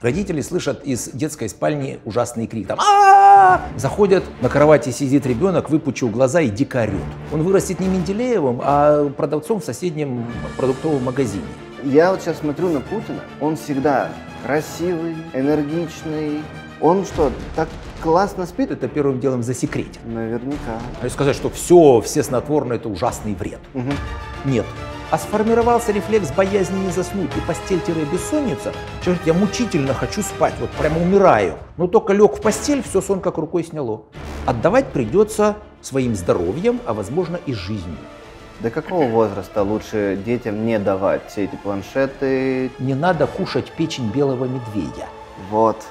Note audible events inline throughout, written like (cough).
Родители слышат из детской спальни ужасный крик. Там, а Заходят, на кровати сидит ребенок, выпучил глаза и дико орет. Он вырастет не Менделеевым, а продавцом в соседнем продуктовом магазине. Я вот сейчас смотрю на Путина, он всегда красивый, энергичный. Он что, так классно спит? Это первым делом засекретить. Наверняка. А сказать, что все, все снотворные это ужасный вред. Угу. Нет. А сформировался рефлекс боязни не заснуть и постель-бессонница. Человек, я мучительно хочу спать, вот прямо умираю. Но только лег в постель, все сон как рукой сняло. Отдавать придется своим здоровьем, а возможно и жизнью. До какого возраста лучше детям не давать все эти планшеты? Не надо кушать печень белого медведя. Вот.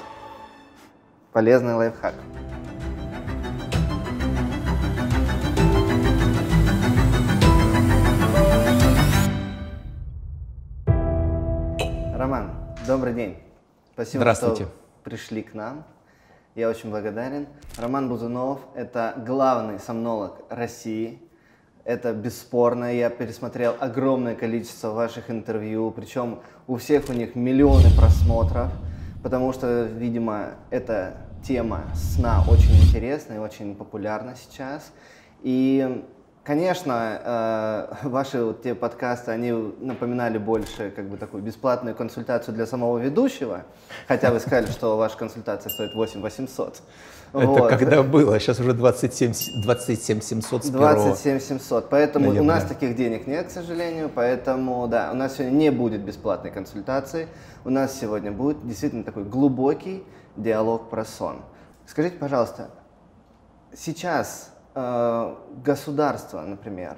Полезный лайфхак. Добрый день. Спасибо, Здравствуйте. что пришли к нам. Я очень благодарен. Роман Бузунов – это главный сомнолог России. Это бесспорно. Я пересмотрел огромное количество ваших интервью, причем у всех у них миллионы просмотров, потому что, видимо, эта тема сна очень интересна и очень популярна сейчас. И Конечно, э, (laughs) ваши вот те подкасты, они напоминали больше как бы такую бесплатную консультацию для самого ведущего, хотя вы сказали, что ваша консультация стоит 8 800. Это вот. когда было, сейчас уже 27, 27 700 с 27 700, поэтому ноября. у нас таких денег нет, к сожалению, поэтому, да, у нас сегодня не будет бесплатной консультации, у нас сегодня будет действительно такой глубокий диалог про сон. Скажите, пожалуйста, сейчас государства, например,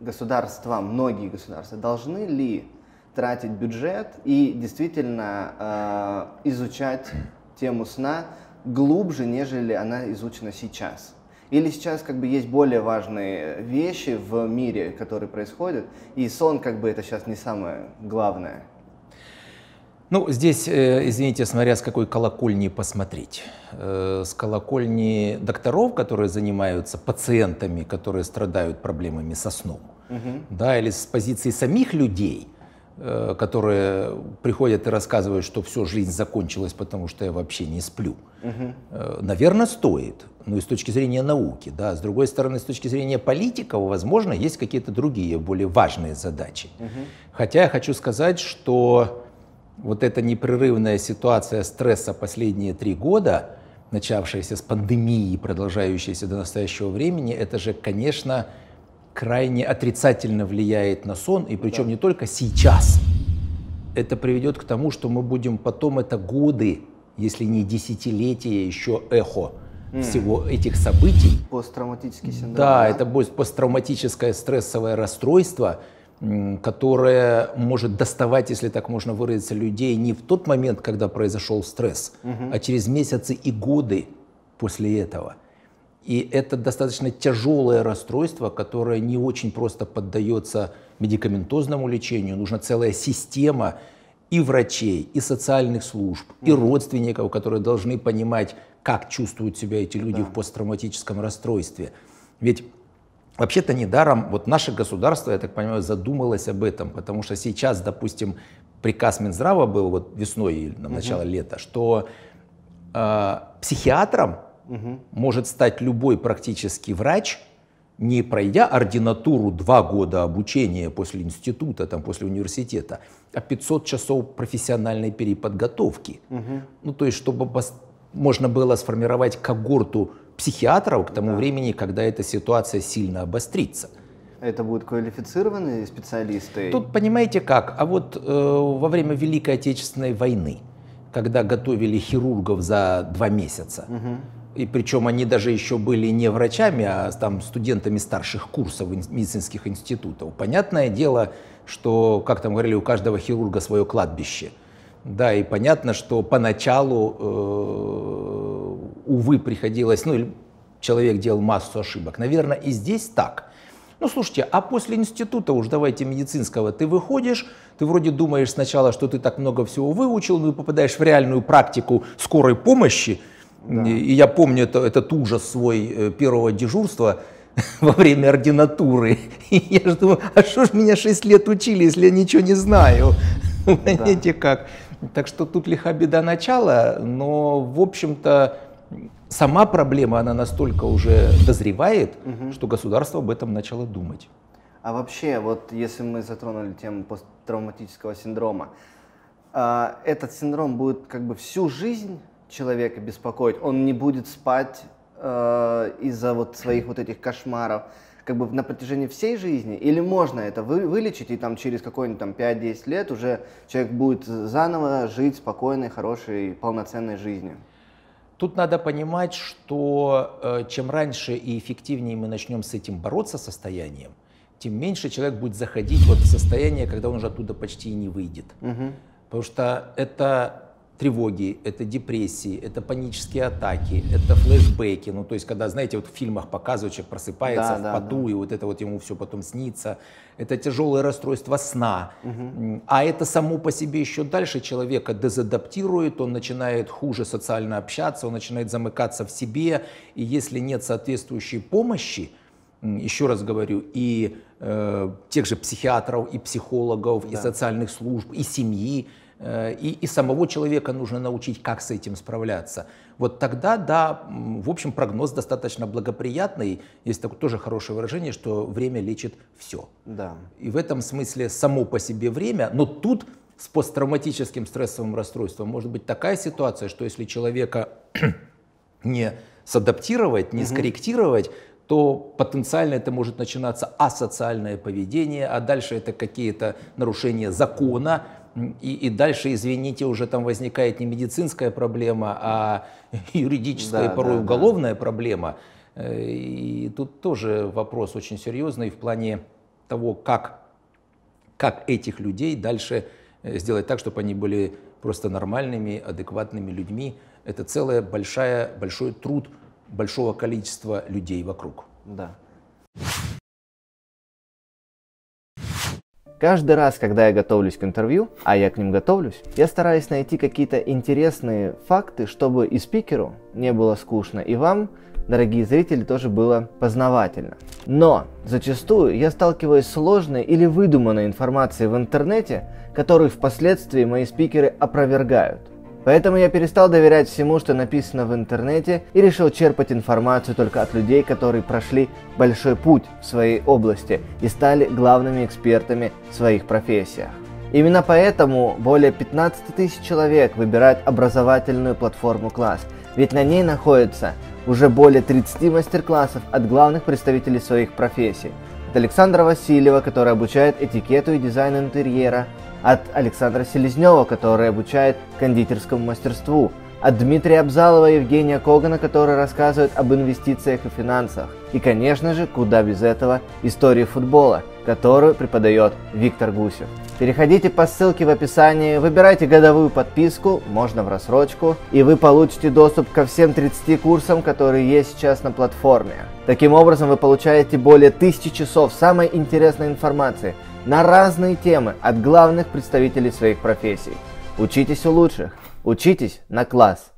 государства, многие государства, должны ли тратить бюджет и действительно э, изучать тему сна глубже, нежели она изучена сейчас? Или сейчас как бы есть более важные вещи в мире, которые происходят, и сон как бы это сейчас не самое главное? Ну, здесь, э, извините, смотря с какой колокольни посмотреть. Э, с колокольни докторов, которые занимаются пациентами, которые страдают проблемами со сном, угу. да, или с позиции самих людей, э, которые приходят и рассказывают, что все, жизнь закончилась, потому что я вообще не сплю. Угу. Наверное, стоит. Ну и с точки зрения науки, да. С другой стороны, с точки зрения политиков, возможно, есть какие-то другие, более важные задачи. Угу. Хотя я хочу сказать, что вот эта непрерывная ситуация стресса последние три года, начавшаяся с пандемии, продолжающаяся до настоящего времени, это же, конечно, крайне отрицательно влияет на сон, и причем да. не только сейчас. Это приведет к тому, что мы будем потом это годы, если не десятилетия, еще эхо mm. всего этих событий. Посттравматический синдром. Да, да, это будет посттравматическое стрессовое расстройство, которая может доставать, если так можно выразиться, людей не в тот момент, когда произошел стресс, угу. а через месяцы и годы после этого. И это достаточно тяжелое расстройство, которое не очень просто поддается медикаментозному лечению. Нужна целая система и врачей, и социальных служб, и родственников, которые должны понимать, как чувствуют себя эти люди да. в посттравматическом расстройстве. Ведь Вообще-то недаром вот наше государство, я так понимаю, задумалось об этом, потому что сейчас, допустим, приказ Минздрава был вот весной или на начало угу. лета, что э, психиатром угу. может стать любой практически врач, не пройдя ординатуру два года обучения после института, там, после университета, а 500 часов профессиональной переподготовки. Угу. Ну, то есть, чтобы можно было сформировать когорту психиатров к тому да. времени, когда эта ситуация сильно обострится. Это будут квалифицированные специалисты? Тут понимаете как, а вот э, во время Великой Отечественной войны, когда готовили хирургов за два месяца, угу. и причем они даже еще были не врачами, а там студентами старших курсов медицинских институтов, понятное дело, что, как там говорили, у каждого хирурга свое кладбище – да, и понятно, что поначалу, э, увы, приходилось, ну, человек делал массу ошибок. Наверное, и здесь так. Ну, слушайте, а после института уж давайте медицинского, ты выходишь, ты вроде думаешь сначала, что ты так много всего выучил, но попадаешь в реальную практику скорой помощи. Да. И я помню это, этот ужас свой э, первого дежурства (laughs) во время ординатуры. (laughs) И я же думаю, а что ж меня 6 лет учили, если я ничего не знаю? (laughs) Понимаете да. как? Так что тут лиха беда начала, но, в общем-то, сама проблема, она настолько уже дозревает, угу. что государство об этом начало думать. А вообще, вот если мы затронули тему посттравматического синдрома, а, этот синдром будет как бы всю жизнь человека беспокоить, он не будет спать э, из-за вот своих вот этих кошмаров, как бы на протяжении всей жизни? Или можно это вы, вылечить, и там через какой-нибудь там 5-10 лет уже человек будет заново жить спокойной, хорошей, полноценной жизнью? Тут надо понимать, что э, чем раньше и эффективнее мы начнем с этим бороться состоянием, тем меньше человек будет заходить вот в состояние, когда он уже оттуда почти и не выйдет. Угу. Потому что это тревоги, это депрессии, это панические атаки, это флешбеки. Ну, то есть, когда, знаете, вот в фильмах показывают, человек просыпается да, в поту, да. и вот это вот ему все потом снится. Это тяжелое расстройство сна. Угу. А это само по себе еще дальше человека дезадаптирует, он начинает хуже социально общаться, он начинает замыкаться в себе. И если нет соответствующей помощи, еще раз говорю, и э, тех же психиатров, и психологов, да. и социальных служб, и семьи, и, и самого человека нужно научить, как с этим справляться. Вот тогда, да, в общем, прогноз достаточно благоприятный. Есть такое тоже хорошее выражение, что время лечит все. Да. И в этом смысле само по себе время, но тут с посттравматическим стрессовым расстройством может быть такая ситуация, что если человека (clears throat) не садаптировать, не угу. скорректировать, то потенциально это может начинаться асоциальное поведение, а дальше это какие-то нарушения закона, и, и дальше, извините, уже там возникает не медицинская проблема, а (laughs) юридическая, да, порой да, уголовная да. проблема. Э, и тут тоже вопрос очень серьезный в плане того, как, как этих людей дальше э, сделать так, чтобы они были просто нормальными, адекватными людьми. Это целая большая, большой труд большого количества людей вокруг. Да. Каждый раз, когда я готовлюсь к интервью, а я к ним готовлюсь, я стараюсь найти какие-то интересные факты, чтобы и спикеру не было скучно, и вам, дорогие зрители, тоже было познавательно. Но зачастую я сталкиваюсь с сложной или выдуманной информацией в интернете, которую впоследствии мои спикеры опровергают. Поэтому я перестал доверять всему, что написано в интернете, и решил черпать информацию только от людей, которые прошли большой путь в своей области и стали главными экспертами в своих профессиях. Именно поэтому более 15 тысяч человек выбирают образовательную платформу класс, ведь на ней находится уже более 30 мастер-классов от главных представителей своих профессий. От Александра Васильева, который обучает этикету и дизайну интерьера, от Александра Селезнева, который обучает кондитерскому мастерству, от Дмитрия Абзалова и Евгения Когана, который рассказывает об инвестициях и финансах. И, конечно же, куда без этого, истории футбола, которую преподает Виктор Гусев. Переходите по ссылке в описании, выбирайте годовую подписку, можно в рассрочку, и вы получите доступ ко всем 30 курсам, которые есть сейчас на платформе. Таким образом, вы получаете более тысячи часов самой интересной информации – на разные темы от главных представителей своих профессий. Учитесь у лучших, учитесь на класс.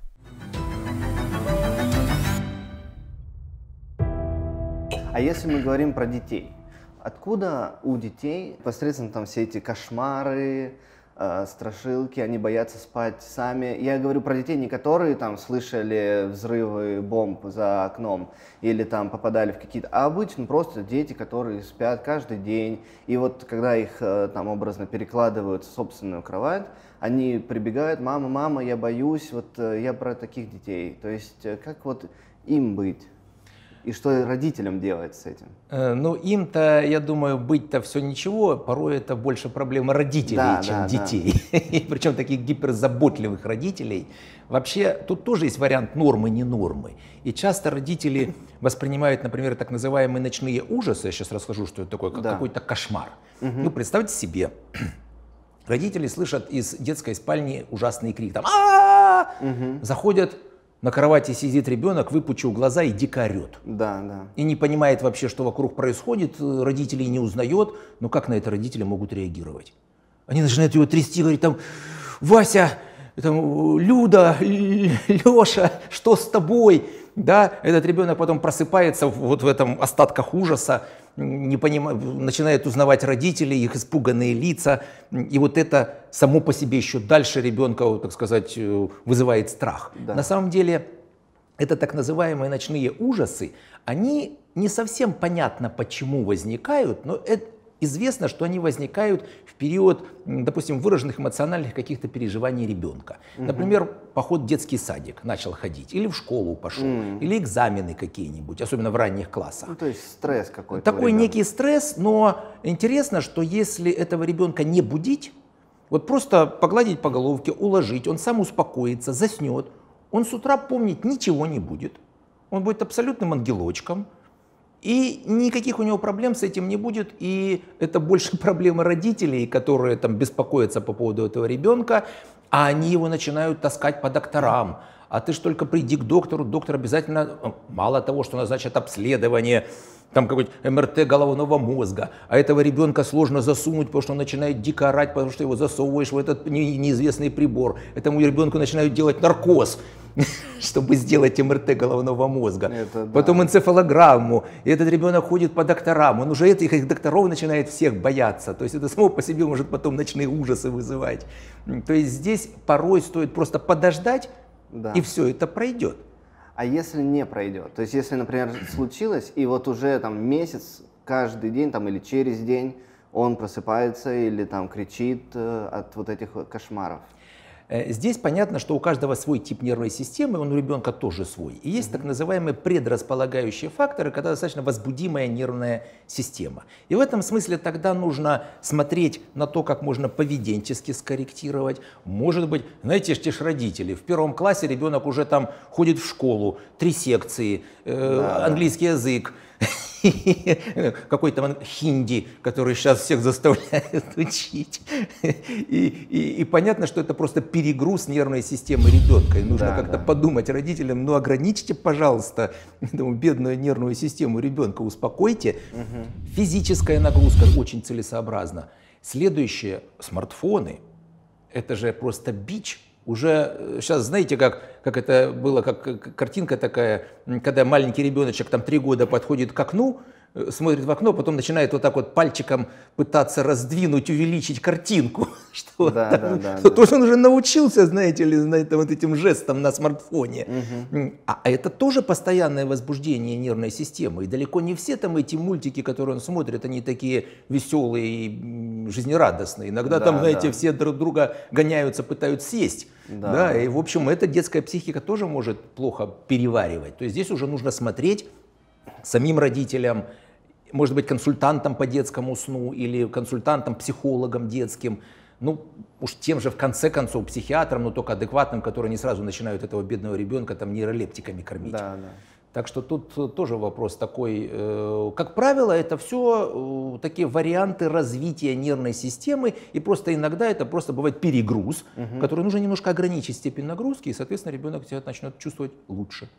А если мы говорим про детей, откуда у детей посредством там все эти кошмары, страшилки, они боятся спать сами. Я говорю про детей, не которые там слышали взрывы бомб за окном или там попадали в какие-то, а обычно просто дети, которые спят каждый день. И вот когда их э, там образно перекладывают в собственную кровать, они прибегают, мама, мама, я боюсь, вот э, я про таких детей. То есть э, как вот им быть? И что родителям делать с этим? Э, ну, им-то, я думаю, быть-то все ничего. Порой это больше проблема родителей, да, чем да, детей. (laughs) Да. Причем таких гиперзаботливых родителей. Вообще, тут тоже есть вариант нормы, не нормы. И часто родители воспринимают, например, так называемые ночные ужасы. Я сейчас расскажу, что это такое, как да. какой-то кошмар. Угу. Ну, представьте себе, (clears throat) родители слышат из детской спальни ужасный крик. Там, а Заходят на кровати сидит ребенок, выпучил глаза и дико орет. Да, да. И не понимает вообще, что вокруг происходит, родителей не узнает. Но как на это родители могут реагировать? Они начинают его трясти, говорить там, Вася, там, Люда, Леша, что с тобой? Да, этот ребенок потом просыпается вот в этом остатках ужаса, не понимает, начинает узнавать родителей, их испуганные лица, и вот это само по себе еще дальше ребенка, так сказать, э, вызывает страх. Да. На самом деле, это так называемые ночные ужасы, они не совсем понятно, почему возникают, но это, известно, что они возникают в период, допустим, выраженных эмоциональных каких-то переживаний ребенка. Угу. Например, поход в детский садик начал ходить, или в школу пошел, угу. или экзамены какие-нибудь, особенно в ранних классах. Ну, то есть стресс какой-то. Такой некий стресс, но интересно, что если этого ребенка не будить, вот просто погладить по головке, уложить, он сам успокоится, заснет, он с утра помнить ничего не будет. Он будет абсолютным ангелочком, и никаких у него проблем с этим не будет. И это больше (laughs) проблема родителей, которые там беспокоятся по поводу этого ребенка, а они его начинают таскать по докторам. А ты ж только приди к доктору, доктор обязательно, ну, мало того, что назначит обследование, там какой-то МРТ головного мозга, а этого ребенка сложно засунуть, потому что он начинает дико орать, потому что его засовываешь в этот неизвестный прибор. Этому ребенку начинают делать наркоз. (laughs) чтобы сделать МРТ головного мозга, это, потом да. энцефалограмму, и этот ребенок ходит по докторам, он уже этих докторов начинает всех бояться, то есть это само по себе может потом ночные ужасы вызывать. То есть здесь порой стоит просто подождать, да. и все это пройдет. А если не пройдет? То есть если, например, случилось, и вот уже там месяц, каждый день там или через день он просыпается или там кричит э, от вот этих кошмаров. Э, здесь понятно, что у каждого свой тип нервной системы, он у ребенка тоже свой. И есть так называемые предрасполагающие факторы, когда достаточно возбудимая нервная система. И в этом смысле тогда нужно смотреть на то, как можно поведенчески скорректировать. Может быть, знаете, те же родители. В первом классе ребенок уже там ходит в школу, три секции, э, да, английский язык, (laughs) какой-то хинди, который сейчас всех заставляет (laughs) учить. И, и, и понятно, что это просто перегруз нервной системы ребенка. И нужно да, как-то да. подумать родителям, ну ограничьте, пожалуйста, (laughs) эту бедную нервную систему ребенка, успокойте. Угу. Физическая нагрузка очень целесообразна. Следующее, смартфоны. Это же просто бич уже сейчас э, знаете, как, как это было, как картинка такая, когда маленький ребеночек там три года подходит к окну, Э, смотрит в окно, потом начинает вот так вот пальчиком пытаться раздвинуть, увеличить картинку. (laughs) Что да, там, да, да, то да. он уже научился, знаете ли, на это, вот этим жестом на смартфоне. Угу. А это тоже постоянное возбуждение нервной системы. И далеко не все там эти мультики, которые он смотрит, они такие веселые и жизнерадостные. Иногда да, там, знаете, да. все друг друга гоняются, пытаются съесть. Да. да, и в общем, эта детская психика тоже может плохо переваривать. То есть здесь уже нужно смотреть самим родителям, может быть, консультантом по детскому сну или консультантом, психологом детским, ну, уж тем же, в конце концов, психиатром, но только адекватным, которые не сразу начинают этого бедного ребенка там нейролептиками кормить. Да, да. Так что тут тоже вопрос такой. Э, как правило, это все э, такие варианты развития нервной системы, и просто иногда это просто бывает перегруз, угу. который нужно немножко ограничить степень нагрузки, и, соответственно, ребенок себя начнет чувствовать лучше.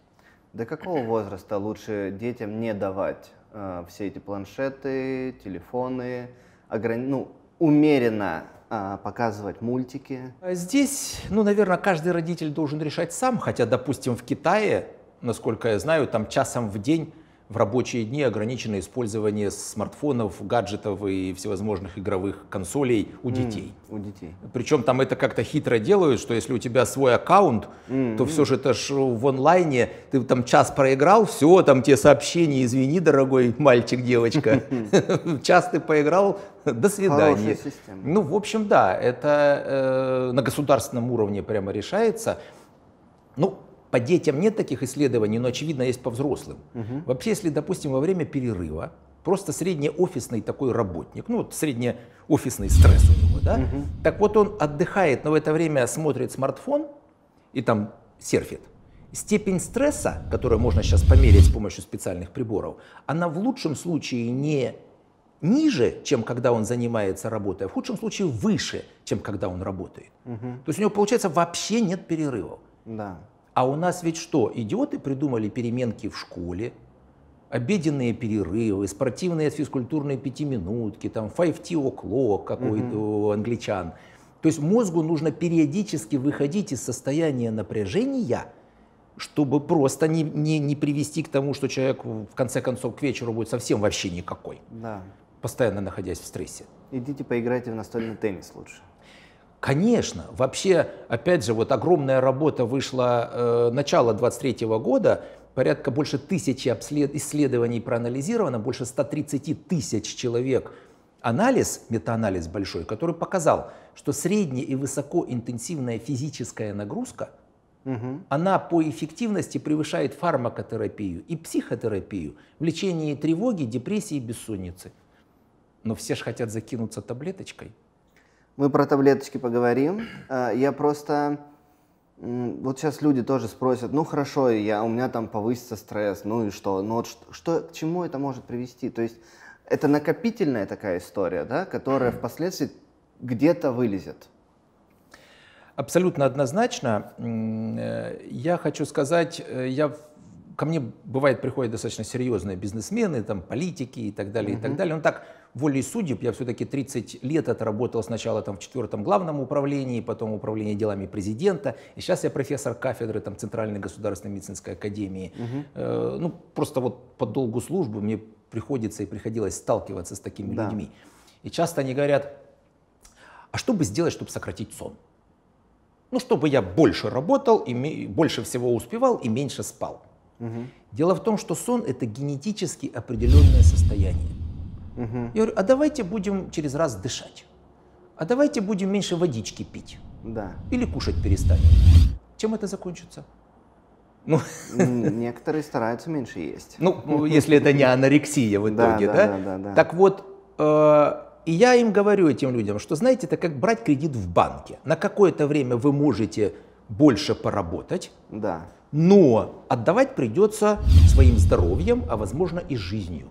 До какого возраста лучше детям не давать э, все эти планшеты, телефоны, ограни... ну, умеренно э, показывать мультики? Здесь, ну, наверное, каждый родитель должен решать сам, хотя, допустим, в Китае, насколько я знаю, там часом в день в рабочие дни ограничено использование смартфонов, гаджетов и всевозможных игровых консолей у детей. Mm, у детей. Причем там это как-то хитро делают, что если у тебя свой аккаунт, mm, то все же это ж в онлайне, ты там час проиграл, все, там те сообщения, извини, дорогой мальчик, девочка, (laughs) (laughs) час ты поиграл, до свидания. Ну, в общем, да, это э, на государственном уровне прямо решается. Ну, по детям нет таких исследований, но очевидно есть по взрослым. Угу. Вообще, если, допустим, во время перерыва просто среднеофисный такой работник, ну вот среднеофисный стресс у него, да, угу. так вот он отдыхает, но в это время смотрит смартфон и там серфит. Степень стресса, которую можно сейчас померить с помощью специальных приборов, она в лучшем случае не ниже, чем когда он занимается работой, а в худшем случае выше, чем когда он работает. Угу. То есть у него, получается, вообще нет перерывов. Да. А у нас ведь что? Идиоты придумали переменки в школе, обеденные перерывы, спортивные физкультурные пятиминутки, там five tea o'clock какой-то mm у англичан. То есть мозгу нужно периодически выходить из состояния напряжения чтобы просто не, не, не привести к тому, что человек в конце концов к вечеру будет совсем вообще никакой, Да. постоянно находясь в стрессе. Идите поиграйте в настольный теннис лучше. Конечно, вообще, опять же, вот огромная работа вышла э, начала 23 года, порядка больше тысячи обслед- исследований проанализировано, больше 130 тысяч человек. Анализ, метаанализ большой, который показал, что средняя и высокоинтенсивная физическая нагрузка, Мгм. она по эффективности превышает фармакотерапию и психотерапию в лечении тревоги, депрессии и бессонницы. Но все же хотят закинуться таблеточкой. Мы про таблеточки поговорим. А, Я просто... Вот сейчас люди тоже спросят, ну хорошо, я, у меня там повысится стресс, ну и что? Ну вот что, что, к чему это может привести? То есть это накопительная такая история, да, которая впоследствии где-то вылезет. Абсолютно однозначно. Э, Я хочу сказать, э, я, ко мне бывает приходят достаточно серьезные бизнесмены, там, политики и так далее, и так далее. Но так, волей судеб, я все-таки 30 лет отработал сначала там, в четвертом главном управлении, потом управление делами президента. И сейчас я профессор кафедры там, Центральной государственной медицинской академии. Э, Ну, просто вот по долгу службы мне приходится и приходилось сталкиваться с такими Да. людьми. И часто они говорят, а что бы сделать, чтобы сократить сон? Ну, чтобы я больше работал, и больше всего успевал и меньше спал. Мгм. Дело в том, что сон – это генетически определенное состояние. Мгм. Я говорю, а давайте будем через раз дышать. А давайте будем меньше водички пить. Да. Или кушать перестанем. Чем это закончится? Ну, (laughs) М, Некоторые стараются меньше есть. ну, если это не анорексия в итоге, да, да? да, да, да. Так вот, э, и я им говорю, этим людям, что, знаете, это как брать кредит в банке. На какое-то время вы можете больше поработать, Да. но отдавать придется своим здоровьем, а возможно и жизнью.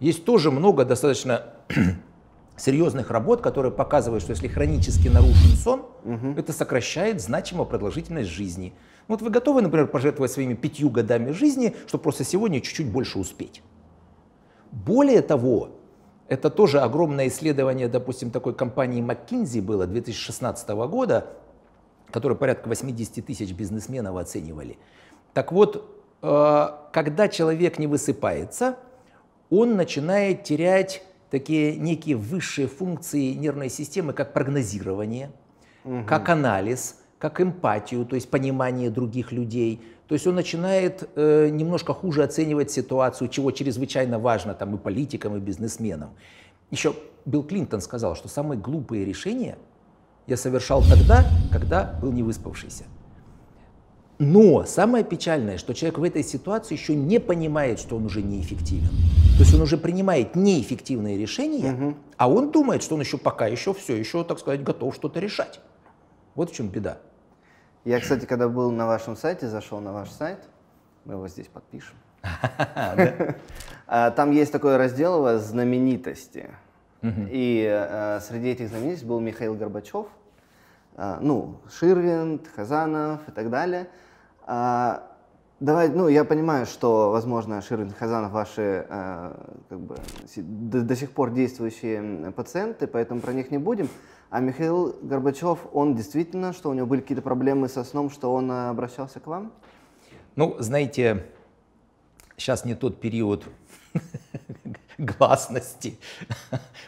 Есть тоже много достаточно (clears throat) серьезных работ, которые показывают, что если хронически нарушен сон, это сокращает значимо продолжительность жизни. Вот вы готовы, например, пожертвовать своими пятью годами жизни, чтобы просто сегодня чуть-чуть больше успеть. Более того, это тоже огромное исследование, допустим, такой компании McKinsey было 2016 года, которое порядка 80 тысяч бизнесменов оценивали. Так вот, э, когда человек не высыпается, он начинает терять такие некие высшие функции нервной системы, как прогнозирование, как анализ, как эмпатию, то есть понимание других людей. То есть он начинает э, немножко хуже оценивать ситуацию, чего чрезвычайно важно там и политикам, и бизнесменам. Еще Билл Клинтон сказал, что самые глупые решения я совершал тогда, когда был не выспавшийся. Но самое печальное, что человек в этой ситуации еще не понимает, что он уже неэффективен. То есть он уже принимает неэффективные решения, а он думает, что он еще пока еще все еще, так сказать, готов что-то решать. Вот в чем беда. Я, кстати, когда был на вашем сайте, зашел на ваш сайт, мы его здесь подпишем. (laughs) (laughs) А, Там есть такой раздел у вас «Знаменитости». И э, среди этих знаменитостей был Михаил Горбачев, а, ну, Ширвинд, Хазанов и так далее. А, Давай, ну, я понимаю, что, возможно, Ширвинд, Хазанов ваши э, как бы, до, до сих пор действующие пациенты, поэтому про них не будем. А Михаил Горбачев, он действительно, что у него были какие-то проблемы со сном, что он э, обращался к вам? Ну, знаете, сейчас не тот период (laughs) гласности.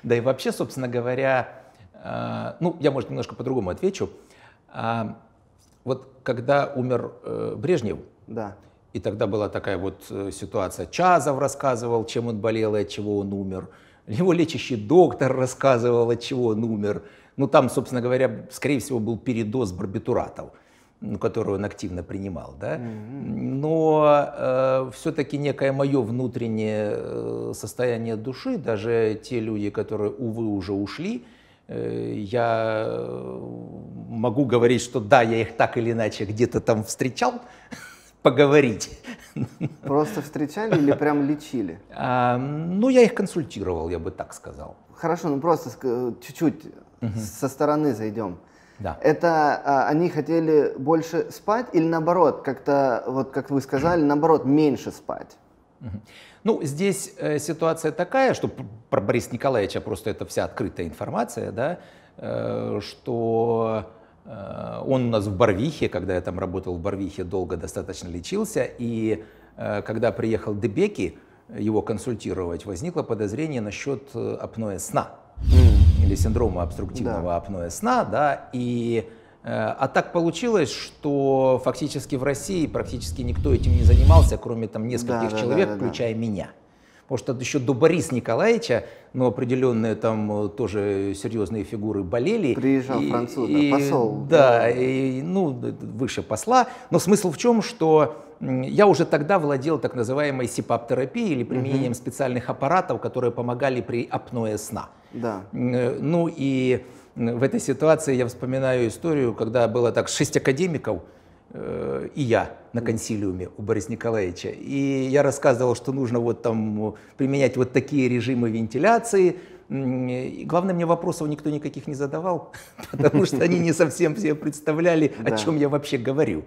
Да и вообще, собственно говоря, э, ну, я, может, немножко по-другому отвечу. Вот когда умер э, Брежнев, Да. и тогда была такая вот э, ситуация, Чазов рассказывал, чем он болел и от чего он умер, его лечащий доктор рассказывал, от чего он умер. Ну, там, собственно говоря, скорее всего, был передоз барбитуратов, ну, который он активно принимал, да. Но все-таки некое мое внутреннее э, состояние души, даже те люди, которые, увы, уже ушли, э, я э, могу говорить, что да, я их так или иначе где-то там встречал, (laughs) поговорить. Просто встречали или прям лечили? А, ну, я их консультировал, я бы так сказал. Хорошо, ну просто чуть-чуть со стороны зайдем. Да. Это а, они хотели больше спать или наоборот, как-то, вот как вы сказали, наоборот, меньше спать? Ну, здесь э, ситуация такая, что про Бориса Николаевича просто это вся открытая информация, да, э, что Э, он у нас в Барвихе, когда я там работал в Барвихе, долго достаточно лечился. И э, когда приехал Дебеки его консультировать, возникло подозрение насчет э, апноэ сна или синдрома обструктивного да. апноэ сна. Да, и, а так получилось, что фактически в России практически никто этим не занимался, кроме там нескольких да, человек, да, да, включая да. меня. Потому что еще до Бориса Николаевича, но определенные там э, тоже серьезные фигуры болели. Приезжал и, француз, и, посол. Да, и, ну, выше посла. Но смысл в чем, что я уже тогда владел так называемой СИПАП-терапией или применением угу. специальных аппаратов, которые помогали при апное сна. Да. Э, ну и в этой ситуации я вспоминаю историю, когда было так шесть академиков, Э, и я на консилиуме у Бориса Николаевича. И я рассказывал, что нужно вот там применять вот такие режимы вентиляции. И главное, мне вопросов никто никаких не задавал, (laughs) потому что они не совсем себе представляли, о чем я вообще говорю.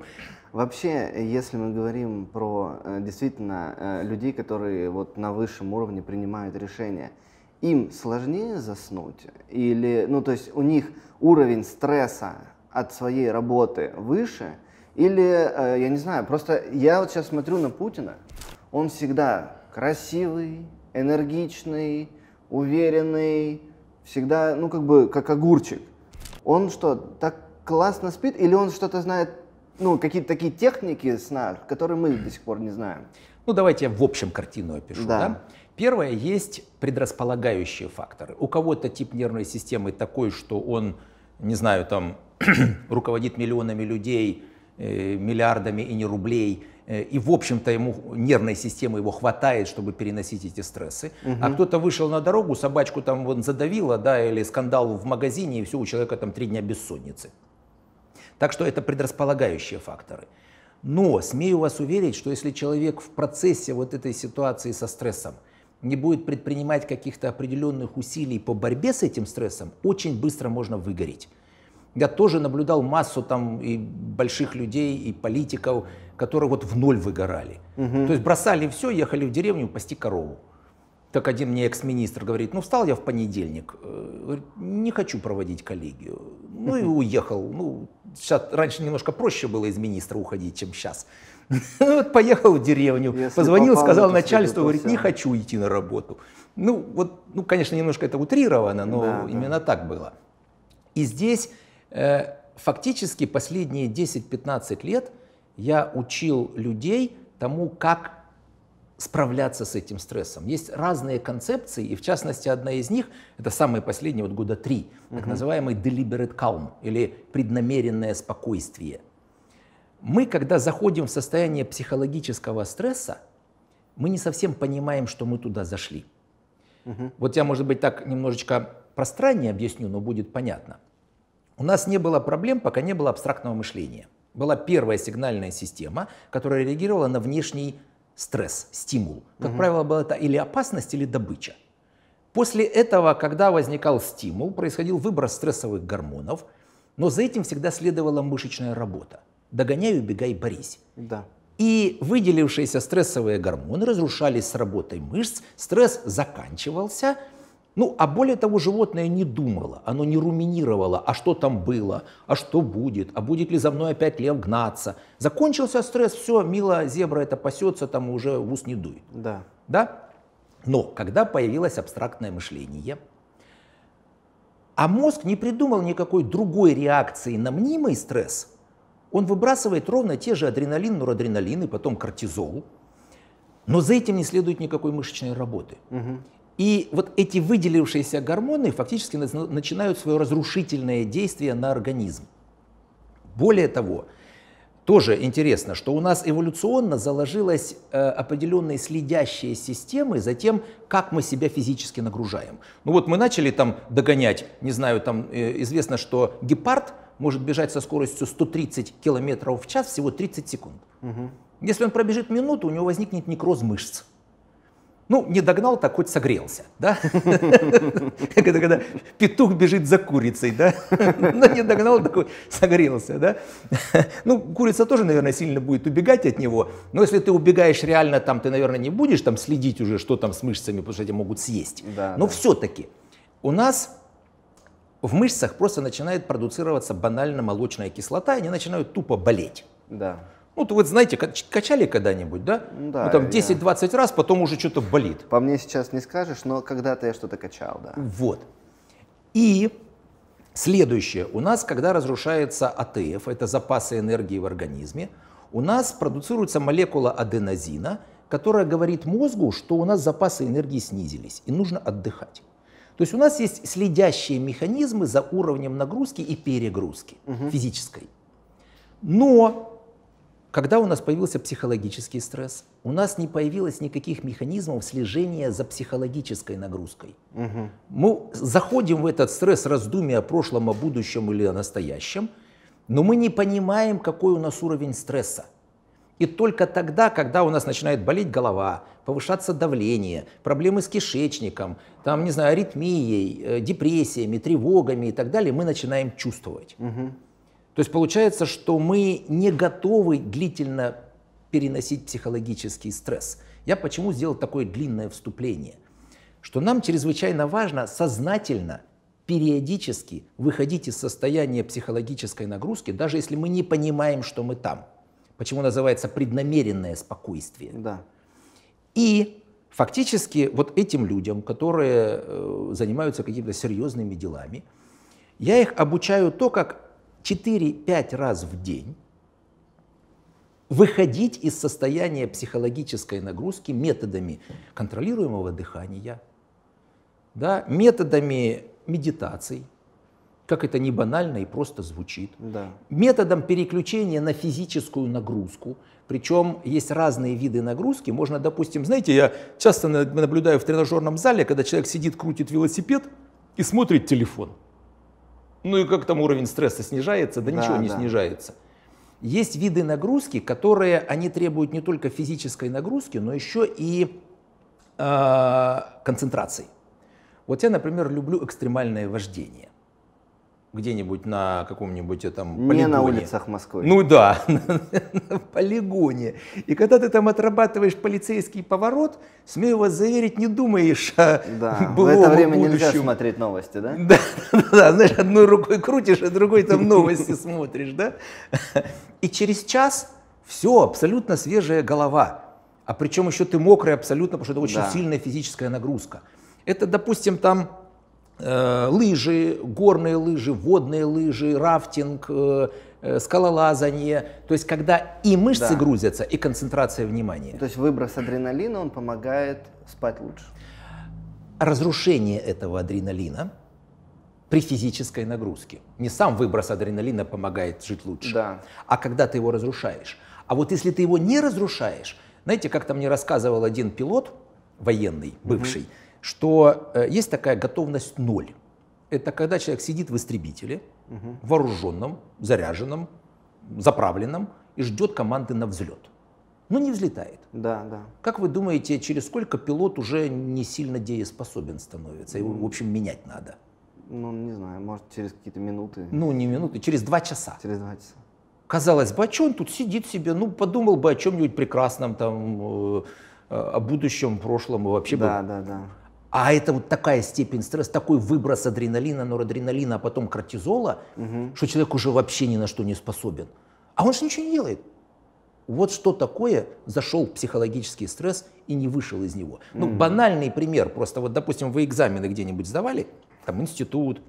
Вообще, если мы говорим про э, действительно э, людей, которые вот на высшем уровне принимают решения, им сложнее заснуть? Или, ну, то есть у них уровень стресса от своей работы выше – или, э, я не знаю, просто я вот сейчас смотрю на Путина, он всегда красивый, энергичный, уверенный, всегда, ну, как бы, как огурчик. Он что, так классно спит, или он что-то знает, ну, какие-то такие техники сна, которые мы до сих пор не знаем? Ну, давайте я в общем картину опишу, да? да? Первое, есть предрасполагающие факторы. У кого-то тип нервной системы такой, что он, не знаю, там, (clears throat) руководит миллионами людей, Э, миллиардами и не рублей, э, и, в общем-то, ему нервной системы его хватает, чтобы переносить эти стрессы. Угу. А кто-то вышел на дорогу, собачку там вон задавило, да, или скандал в магазине, и все, у человека там три дня бессонницы. Так что это предрасполагающие факторы. Но смею вас уверить, что если человек в процессе вот этой ситуации со стрессом не будет предпринимать каких-то определенных усилий по борьбе с этим стрессом, очень быстро можно выгореть. Я тоже наблюдал массу там и больших людей, и политиков, которые вот в ноль выгорали. Угу. То есть бросали все, ехали в деревню пасти корову. Так один мне экс-министр говорит, ну встал я в понедельник, э, говорит, не хочу проводить коллегию. Ну и уехал. Ну, сейчас, раньше немножко проще было из министра уходить, чем сейчас. (laughs) Вот поехал в деревню, Если позвонил, попал, сказал начальству, говорит, не хочу идти на работу. Ну вот, ну конечно, немножко это утрировано, но да, именно да. так было. И здесь Э, фактически последние 10-15 лет я учил людей тому, как справляться с этим стрессом. Есть разные концепции, и в частности одна из них, это самые последние, вот года три, так называемый deliberate calm, или преднамеренное спокойствие. Мы, когда заходим в состояние психологического стресса, мы не совсем понимаем, что мы туда зашли. Угу. Вот я, может быть, так немножечко пространнее объясню, но будет понятно. У нас не было проблем, пока не было абстрактного мышления. Была первая сигнальная система, которая реагировала на внешний стресс, стимул. Как угу. правило, была это или опасность, или добыча. После этого, когда возникал стимул, происходил выброс стрессовых гормонов, но за этим всегда следовала мышечная работа. Догоняй, убегай, борись. Да. И выделившиеся стрессовые гормоны разрушались с работой мышц, стресс заканчивался – ну, а более того, животное не думало, оно не руминировало, а что там было, а что будет, а будет ли за мной опять лев гнаться. Закончился стресс, все, мило, зебра это пасется, там уже в ус не дуй. Да. Да? Но когда появилось абстрактное мышление, а мозг не придумал никакой другой реакции на мнимый стресс, он выбрасывает ровно те же адреналин, норадреналин и потом кортизол, но за этим не следует никакой мышечной работы. Угу. И вот эти выделившиеся гормоны фактически начинают свое разрушительное действие на организм. Более того, тоже интересно, что у нас эволюционно заложилась э, определенные следящие системы за тем, как мы себя физически нагружаем. Ну вот мы начали там догонять, не знаю, там э, известно, что гепард может бежать со скоростью 130 км в час всего 30 секунд. Угу. Если он пробежит минуту, у него возникнет некроз мышц. Ну, не догнал, так хоть согрелся, да? Это когда петух бежит за курицей, да? Но не догнал, такой согрелся, да? Ну, курица тоже, наверное, сильно будет убегать от него, но если ты убегаешь реально, там ты, наверное, не будешь там следить уже, что там с мышцами, потому что эти могут съесть. Но все-таки у нас в мышцах просто начинает продуцироваться банально молочная кислота, и они начинают тупо болеть. Да. Ну, то вот знаете, качали когда-нибудь, да? Да, ну, там я- 10-20 раз, потом уже что-то болит. По мне сейчас не скажешь, но когда-то я что-то качал, да. Вот. И следующее. У нас, когда разрушается АТФ, это запасы энергии в организме, у нас продуцируется молекула аденозина, которая говорит мозгу, что у нас запасы энергии снизились, и нужно отдыхать. То есть у нас есть следящие механизмы за уровнем нагрузки и перегрузки физической. Но когда у нас появился психологический стресс, у нас не появилось никаких механизмов слежения за психологической нагрузкой. Мы заходим в этот стресс раздумия о прошлом, о будущем или о настоящем, но мы не понимаем, какой у нас уровень стресса. И только тогда, когда у нас начинает болеть голова, повышаться давление, проблемы с кишечником, там, не знаю, аритмией, э, депрессиями, тревогами и так далее, мы начинаем чувствовать. То есть получается, что мы не готовы длительно переносить психологический стресс. Я почему сделал такое длинное вступление? Что нам чрезвычайно важно сознательно, периодически выходить из состояния психологической нагрузки, даже если мы не понимаем, что мы там. Почему называется преднамеренное спокойствие. Да. И фактически вот этим людям, которые э, занимаются какими-то серьезными делами, я их обучаю то, как 4-5 раз в день выходить из состояния психологической нагрузки методами контролируемого дыхания, да, методами медитаций, как это не банально и просто звучит, Да. методом переключения на физическую нагрузку. Причем есть разные виды нагрузки. Можно, допустим, знаете, я часто на- наблюдаю в тренажерном зале, когда человек сидит, крутит велосипед и смотрит телефон. Ну и как там уровень стресса снижается? Да, Да, ничего не да. снижается. Есть виды нагрузки, которые они требуют не только физической нагрузки, но еще и э, концентрации. Вот я, например, люблю экстремальное вождение. Где-нибудь на каком-нибудь этом Не на полигоне. улицах Москвы. Ну да, (laughs) на полигоне. И когда ты там отрабатываешь полицейский поворот, смею вас заверить, не думаешь о да. В это время нельзя будущем. смотреть новости, да? (laughs) Да, да, да, знаешь, одной рукой крутишь, а другой там новости (laughs) смотришь, да? И через час все, абсолютно свежая голова. А причем еще ты мокрый абсолютно, потому что это очень Да. сильная физическая нагрузка. Это, допустим, там лыжи, горные лыжи, водные лыжи, рафтинг, э, э, скалолазание. То есть, когда и мышцы Да. грузятся, и концентрация внимания. То есть выброс адреналина, он помогает спать лучше. разрушение этого адреналина при физической нагрузке. Не сам выброс адреналина помогает жить лучше, Да. а когда ты его разрушаешь. А вот если ты его не разрушаешь, знаете, как-то мне рассказывал один пилот военный, бывший, что э, есть такая готовность ноль. Это когда человек сидит в истребителе, вооруженном, заряженном, заправленном и ждет команды на взлет. Но не взлетает. Да, да. Как вы думаете, через сколько пилот уже не сильно дееспособен становится? Его, в общем, менять надо. Ну, не знаю, может, через какие-то минуты, Ну, не минуты, через два часа. через два часа. Казалось бы, а что он тут сидит себе? Ну, подумал бы о чем-нибудь прекрасном, там, э, о будущем, прошлом, и вообще бы Да, да, да. А это вот такая степень стресса, такой выброс адреналина, норадреналина, а потом кортизола, что человек уже вообще ни на что не способен. А он же ничего не делает. Вот что такое зашел в психологический стресс и не вышел из него. Ну, банальный пример. Просто вот, допустим, вы экзамены где-нибудь сдавали, там институт.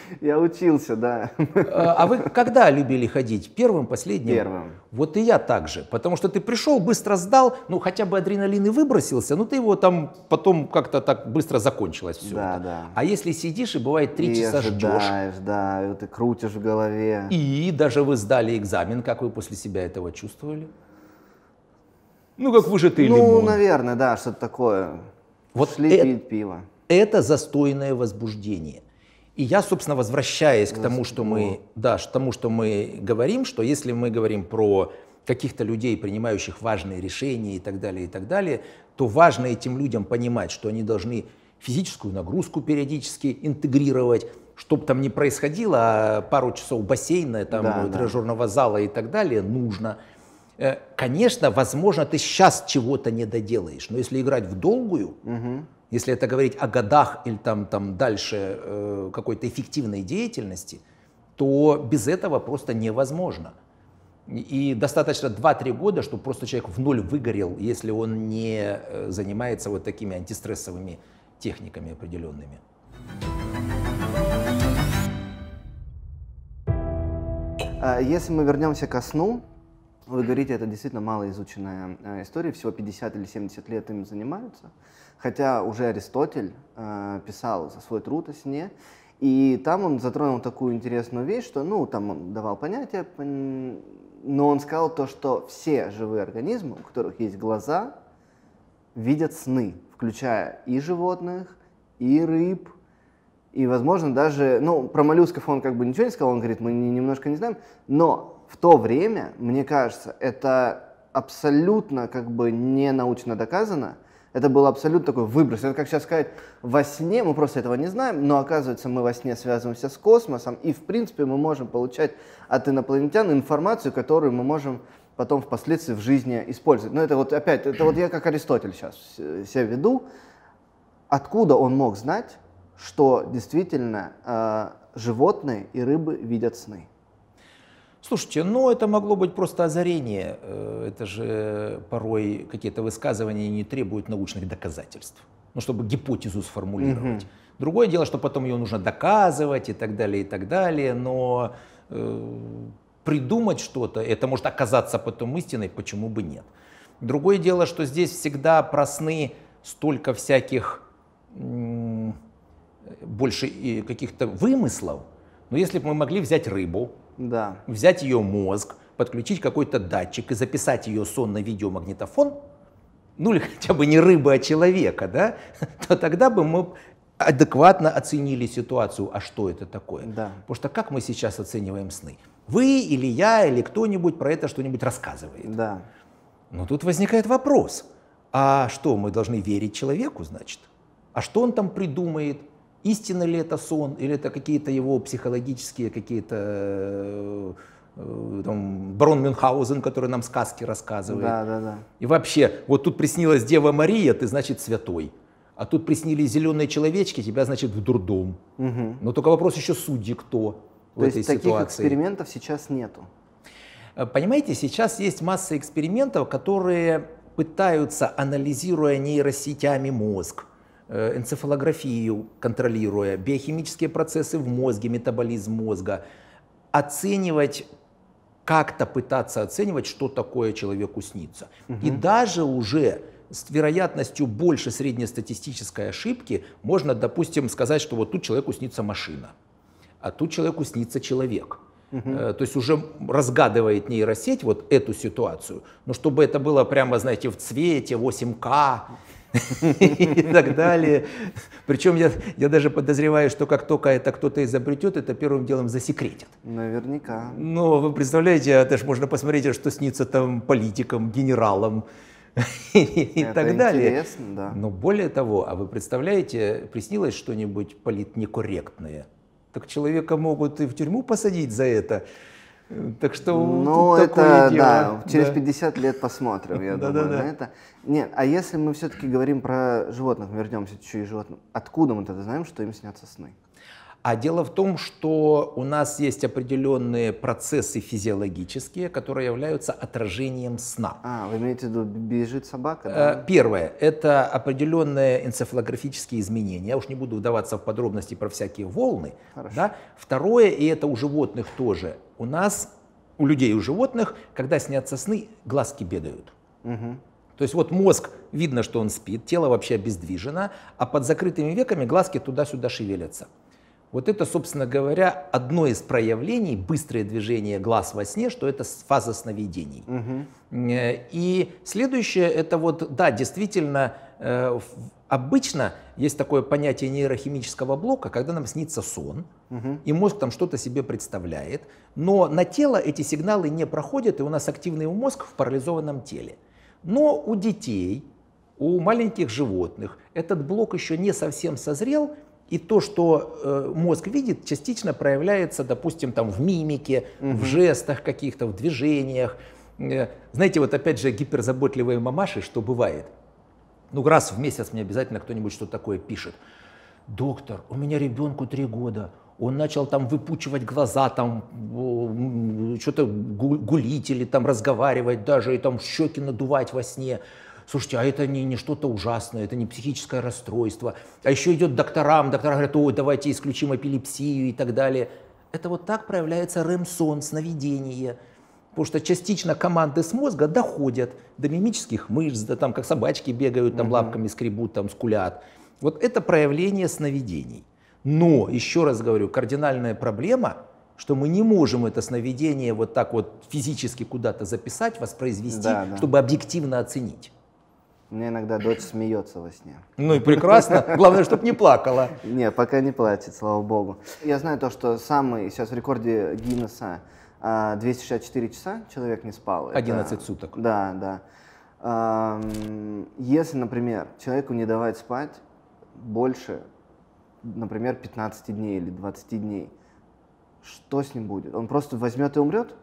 (laughs) Я учился, да. А а вы когда любили ходить? Первым, последним? Первым. Вот и я также. Потому что ты пришел, быстро сдал, ну хотя бы адреналин и выбросился, ну ты его там потом как-то так быстро закончилось все Да, это. да. А если сидишь и бывает три часа ждешь, ожидаешь, да, и ты крутишь в голове. и даже вы сдали экзамен, как вы после себя этого чувствовали? Ну как выжатый ну, лимон. наверное, да, что-то такое. Вот Шли э- пить пиво. Это застойное возбуждение. И я, собственно, возвращаясь к тому, что мы, да, к тому, что мы говорим, что если мы говорим про каких-то людей, принимающих важные решения и так далее, и так далее, то важно этим людям понимать, что они должны физическую нагрузку периодически интегрировать, чтобы там не происходило, а пару часов бассейна, там, Да, да. тренажерного зала и так далее нужно. Э, Конечно, возможно, ты сейчас чего-то не доделаешь, но если играть в долгую, Если это говорить о годах или там, там дальше э, какой-то эффективной деятельности, то без этого просто невозможно. И достаточно 2-3 года, чтобы просто человек в ноль выгорел, если он не э, занимается вот такими антистрессовыми техниками определенными. А если мы вернемся ко сну, вы говорите, это действительно малоизученная э, история, всего 50 или 70 лет им занимаются, хотя уже Аристотель э, писал свой труд о сне, и там он затронул такую интересную вещь, что, ну, там он давал понятие, но он сказал то, что все живые организмы, у которых есть глаза, видят сны, включая и животных, и рыб, и, возможно, даже, ну, про моллюсков он как бы ничего не сказал, он говорит, мы немножко не знаем, но в то время, мне кажется, это абсолютно как бы не научно доказано, это был абсолютно такой выброс. Это как сейчас сказать, во сне, мы просто этого не знаем, но оказывается мы во сне связываемся с космосом, и в принципе мы можем получать от инопланетян информацию, которую мы можем потом впоследствии в жизни использовать. Но это вот опять, это вот я как Аристотель сейчас себя веду. Откуда он мог знать, что действительно э, животные и рыбы видят сны? Слушайте, ну это могло быть просто озарение. Э, это же порой какие-то высказывания не требуют научных доказательств. Ну, чтобы гипотезу сформулировать. Угу. Другое дело, что потом ее нужно доказывать и так далее, и так далее. Но э, придумать что-то, это может оказаться потом истиной, почему бы нет. Другое дело, что здесь всегда про сны столько всяких больше каких-то вымыслов. Но если бы мы могли взять рыбу, да. взять ее мозг, подключить какой-то датчик и записать ее сон на видеомагнитофон, ну или хотя бы не рыбы, а человека, да, (laughs) то тогда бы мы адекватно оценили ситуацию, а что это такое. Да. Потому что как мы сейчас оцениваем сны? Вы или я, или кто-нибудь про это что-нибудь рассказывает. Да. Но тут возникает вопрос, а что, мы должны верить человеку, значит? А что он там придумает? Истинно ли это сон, или это какие-то его психологические какие-то э, э, там, барон Мюнхгаузен, который нам сказки рассказывает. Да, да, да. И вообще, вот тут приснилась Дева Мария, ты, значит, святой. А тут приснились зеленые человечки, тебя, значит, в дурдом. Угу. Но только вопрос еще судьи кто То в есть этой таких ситуации. экспериментов сейчас нету? Э, понимаете, сейчас есть масса экспериментов, которые пытаются, анализируя нейросетями мозг, энцефалографию контролируя, биохимические процессы в мозге, метаболизм мозга, оценивать, как-то пытаться оценивать, что такое человеку снится. Угу. И даже уже с вероятностью больше среднестатистической ошибки можно, допустим, сказать, что вот тут человеку снится машина, а тут человеку снится человек. Угу. То есть уже разгадывает нейросеть вот эту ситуацию. Но чтобы это было прямо, знаете, в цвете, 8К, (laughs) и так далее. Причем я, я даже подозреваю, что как только это кто-то изобретет, это первым делом засекретят. Наверняка. Но вы представляете, это же можно посмотреть, что снится там политикам, генералам (laughs) и так далее. Интересно, да. Но более того, а вы представляете, приснилось что-нибудь политнекорректное? Так человека могут и в тюрьму посадить за это. Так что Ну, это, да, через да. 50 лет посмотрим, я (laughs) думаю, на это. Нет, а если мы все-таки говорим про животных, вернемся чуть-чуть животным, откуда мы тогда знаем, что им снятся сны? А дело в том, что у нас есть определенные процессы физиологические, которые являются отражением сна. А, вы имеете в виду, бежит собака? Э, да? Первое – это определенные энцефалографические изменения. Я уж не буду вдаваться в подробности про всякие волны. Хорошо. Да? Второе, и это у животных тоже, у нас, у людей и у животных, когда снятся сны, глазки бегают. Угу. То есть вот мозг, видно, что он спит, тело вообще обездвижено, а под закрытыми веками глазки туда-сюда шевелятся. Вот это, собственно говоря, одно из проявлений, быстрое движение глаз во сне, что это фаза сновидений. Угу. И следующее, это вот, да, действительно, э, обычно есть такое понятие нейрохимического блока, когда нам снится сон, угу. и мозг там что-то себе представляет, но на тело эти сигналы не проходят, и у нас активный мозг в парализованном теле. Но у детей, у маленьких животных этот блок еще не совсем созрел, и то, что э, мозг видит, частично проявляется, допустим, там в мимике, угу. в жестах каких-то, в движениях. Э, знаете, вот опять же гиперзаботливые мамаши, что бывает? Ну, раз в месяц мне обязательно кто-нибудь что-то такое пишет. Доктор, у меня ребенку три года, он начал там выпучивать глаза, там что-то гулить или там разговаривать даже, и там щеки надувать во сне. Слушайте, а это не, не что-то ужасное, это не психическое расстройство. А еще идет докторам, доктора говорят, ой, давайте исключим эпилепсию и так далее. Это вот так проявляется рэм-сон, сновидение. Потому что частично команды с мозга доходят до мимических мышц, да там как собачки бегают, там угу. лапками скребут, там скулят. Вот это проявление сновидений. Но, еще раз говорю, кардинальная проблема, что мы не можем это сновидение вот так вот физически куда-то записать, воспроизвести, да, да. чтобы объективно оценить. Меня иногда дочь смеется во сне. Ну и прекрасно. Главное, чтобы не плакала. (laughs) Не, пока не плачет, слава богу. Я знаю то, что самый сейчас в рекорде Гиннесса 264 а, часа человек не спал. 11 это, суток. Да, да. Если, например, человеку не давать спать больше, например, 15 дней или 20 дней, что с ним будет? Он просто возьмет и умрет?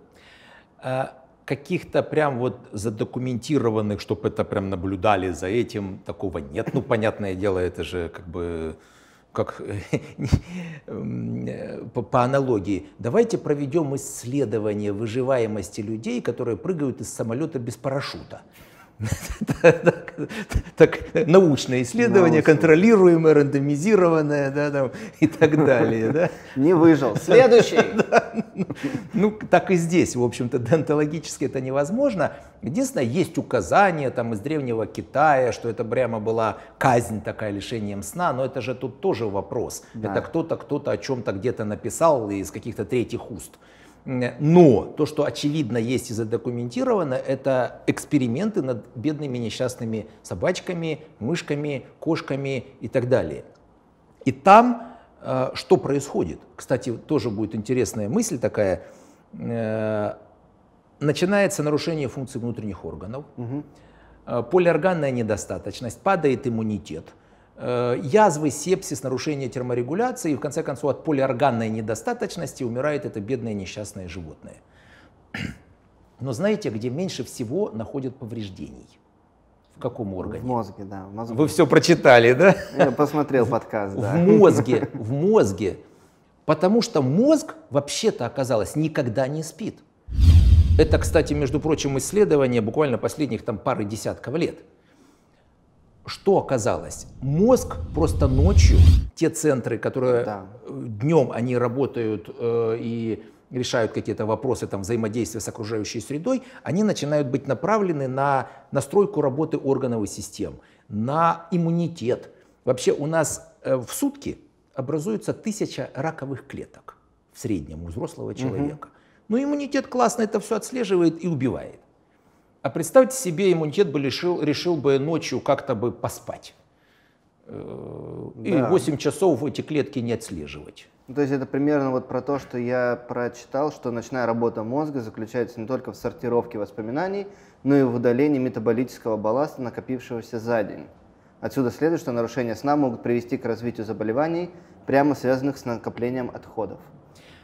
Каких-то прям вот задокументированных, чтобы это прям наблюдали за этим, такого нет. Ну, понятное дело, это же как бы как (laughs) по, по аналогии, давайте проведем исследование выживаемости людей, которые прыгают из самолета без парашюта. (laughs) так, научное исследование, контролируемое, рандомизированное, да, там, и так (laughs) далее. Да? Не выжил. Следующий. Ну, так и здесь, в общем-то, донтологически это невозможно. Единственное, есть указания там из древнего Китая, что это прямо была казнь такая лишением сна, но это же тут тоже вопрос. Да. Это кто-то, кто-то о чем-то где-то написал из каких-то третьих уст. Но то, что очевидно есть и задокументировано, это эксперименты над бедными несчастными собачками, мышками, кошками и так далее. И там что происходит? Кстати, тоже будет интересная мысль такая. Э, начинается нарушение функций внутренних органов, угу. полиорганная недостаточность, падает иммунитет – Э, язвы, сепсис, нарушение терморегуляции, и в конце концов от полиорганной недостаточности умирает это бедное несчастное животное. (clears throat) Но знаете, где меньше всего находят повреждений? В каком органе? В мозге, да. В мозге. Вы все прочитали, да? Я посмотрел подкаст, да. В мозге, в (laughs) мозге. Потому что мозг, вообще-то оказалось, никогда не спит. Это, кстати, между прочим, исследование буквально последних там пары десятков лет что оказалось? Мозг просто ночью, те центры, которые да. днем они работают э, и решают какие-то вопросы там, взаимодействия с окружающей средой, они начинают быть направлены на настройку работы органов и систем, на иммунитет. Вообще у нас э, в сутки образуется тысяча раковых клеток в среднем у взрослого человека. Угу. Но иммунитет классно это все отслеживает и убивает. А представьте себе, иммунитет бы решил, решил бы ночью как-то бы поспать. Э, и да. 8 часов эти клетки не отслеживать. Ну, то есть это примерно вот про то, что я прочитал, что ночная работа мозга заключается не только в сортировке воспоминаний, но и в удалении метаболического балласта, накопившегося за день. Отсюда следует, что нарушения сна могут привести к развитию заболеваний, прямо связанных с накоплением отходов.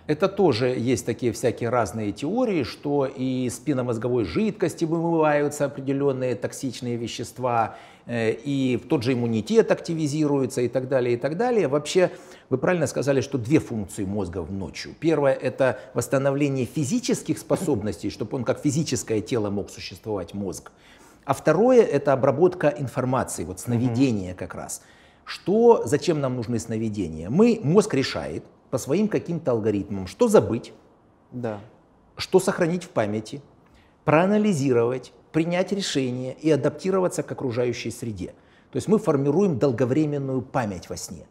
Это тоже есть такие всякие разные теории, что и спинномозговой жидкости вымываются определенные токсичные вещества, э, и тот же иммунитет активизируется и так далее, и так далее. Вообще, вы правильно сказали, что две функции мозга в ночью. Первое – это восстановление физических способностей, чтобы он как физическое тело мог существовать, мозг. А второе – это обработка информации, вот сновидение как раз. Что, зачем нам нужны сновидения? Мы, мозг решает, по своим каким-то алгоритмам, что забыть, да. что сохранить в памяти, проанализировать, принять решение и адаптироваться к окружающей среде. То есть мы формируем долговременную память во сне.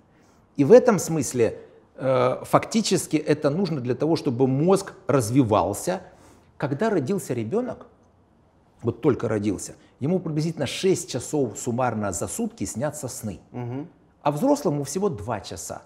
И в этом смысле э, фактически это нужно для того, чтобы мозг развивался. Когда родился ребенок, вот только родился, ему приблизительно 6 часов суммарно за сутки снятся сны. Угу. А взрослому всего 2 часа.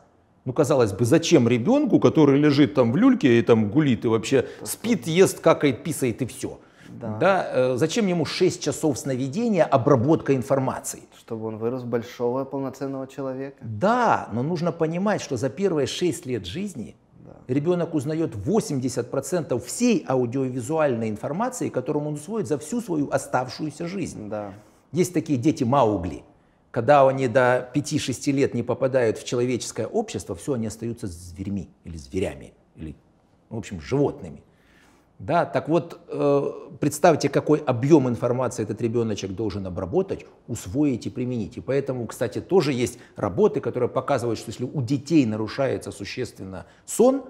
Ну, казалось бы, зачем ребенку, который лежит там в люльке и там гулит и вообще спит, ест, какает, писает и все. Да. да, э, зачем ему 6 часов сновидения, обработка информации? Чтобы он вырос большого полноценного человека. Да, но нужно понимать, что за первые 6 лет жизни да. ребенок узнает 80% всей аудиовизуальной информации, которую он усвоит за всю свою оставшуюся жизнь. Да. Есть такие дети Маугли. Когда они до 5-6 лет не попадают в человеческое общество, все, они остаются зверьми или зверями, или, в общем, животными. Да, так вот, э, представьте, какой объем информации этот ребеночек должен обработать, усвоить и применить. И поэтому, кстати, тоже есть работы, которые показывают, что если у детей нарушается существенно сон,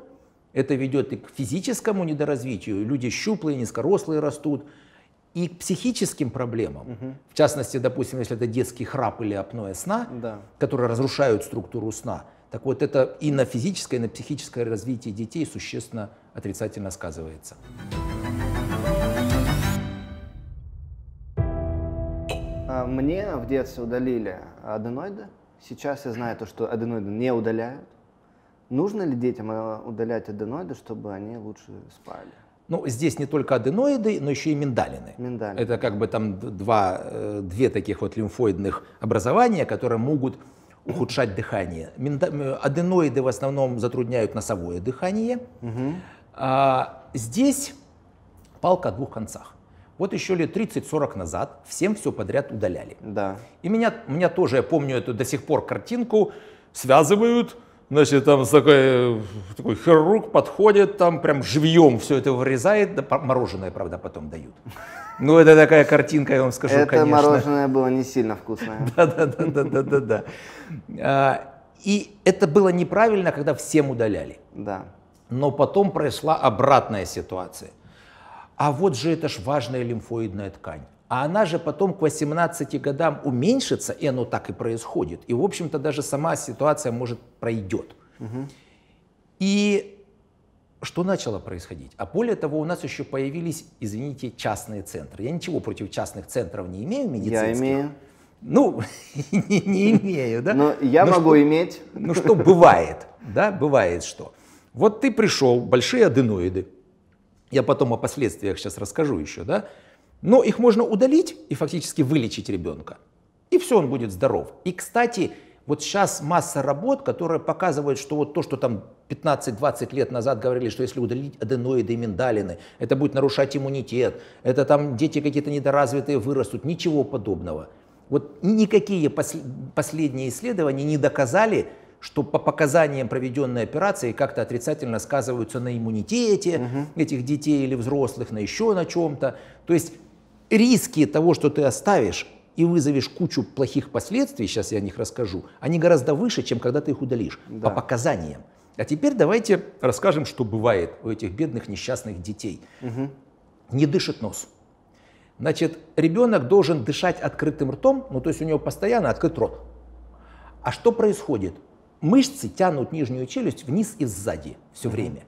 это ведет и к физическому недоразвитию, люди щуплые, низкорослые растут, и к психическим проблемам. Угу. В частности, допустим, если это детский храп или апноэ сна, да. которые разрушают структуру сна, так вот это и на физическое, и на психическое развитие детей существенно отрицательно сказывается. А, мне в детстве удалили аденоиды. Сейчас я знаю то, что аденоиды не удаляют. Нужно ли детям э, удалять аденоиды, чтобы они лучше спали? Ну, здесь не только аденоиды, но еще и миндалины. Миндалины. Это как бы там два, э, две таких вот лимфоидных образования, которые могут ухудшать дыхание. Аденоиды в основном затрудняют носовое дыхание. Угу. А, здесь палка о двух концах. Вот еще лет 30-40 назад всем все подряд удаляли. Да. И меня, меня тоже, я помню эту до сих пор картинку, связывают, значит, там такой, такой хирург подходит, там прям живьем все это вырезает, да, мороженое, правда, потом дают. Ну, это такая картинка, я вам скажу, это конечно. Это мороженое было не сильно вкусное. (laughs) Да-да-да-да-да-да. А, и это было неправильно, когда всем удаляли. Да. Но потом произошла обратная ситуация. А вот же это ж важная лимфоидная ткань. А она же потом к 18 годам уменьшится, и оно так и происходит. И, в общем-то, даже сама ситуация, может, пройдет. Угу. И что начало происходить? А более того, у нас еще появились, извините, частные центры. Я ничего против частных центров не имею медицинских. Я имею. Ну, (laughs) не, не имею, да? Но я Но могу что, иметь. Ну что, бывает, да, бывает что. Вот ты пришел, большие аденоиды, я потом о последствиях сейчас расскажу еще, да, но их можно удалить и фактически вылечить ребенка. И все, он будет здоров. И, кстати, вот сейчас масса работ, которые показывают, что вот то, что там 15-20 лет назад говорили, что если удалить аденоиды и миндалины, это будет нарушать иммунитет, это там дети какие-то недоразвитые вырастут, ничего подобного. Вот никакие пос- последние исследования не доказали, что по показаниям проведенной операции как-то отрицательно сказываются на иммунитете угу. этих детей или взрослых, на еще на чем-то. То есть риски того, что ты оставишь, и вызовешь кучу плохих последствий, сейчас я о них расскажу, они гораздо выше, чем когда ты их удалишь, да. по показаниям. А теперь давайте расскажем, что бывает у этих бедных несчастных детей. Угу. Не дышит нос. Значит, ребенок должен дышать открытым ртом, ну то есть у него постоянно открыт рот. А что происходит? Мышцы тянут нижнюю челюсть вниз и сзади все время.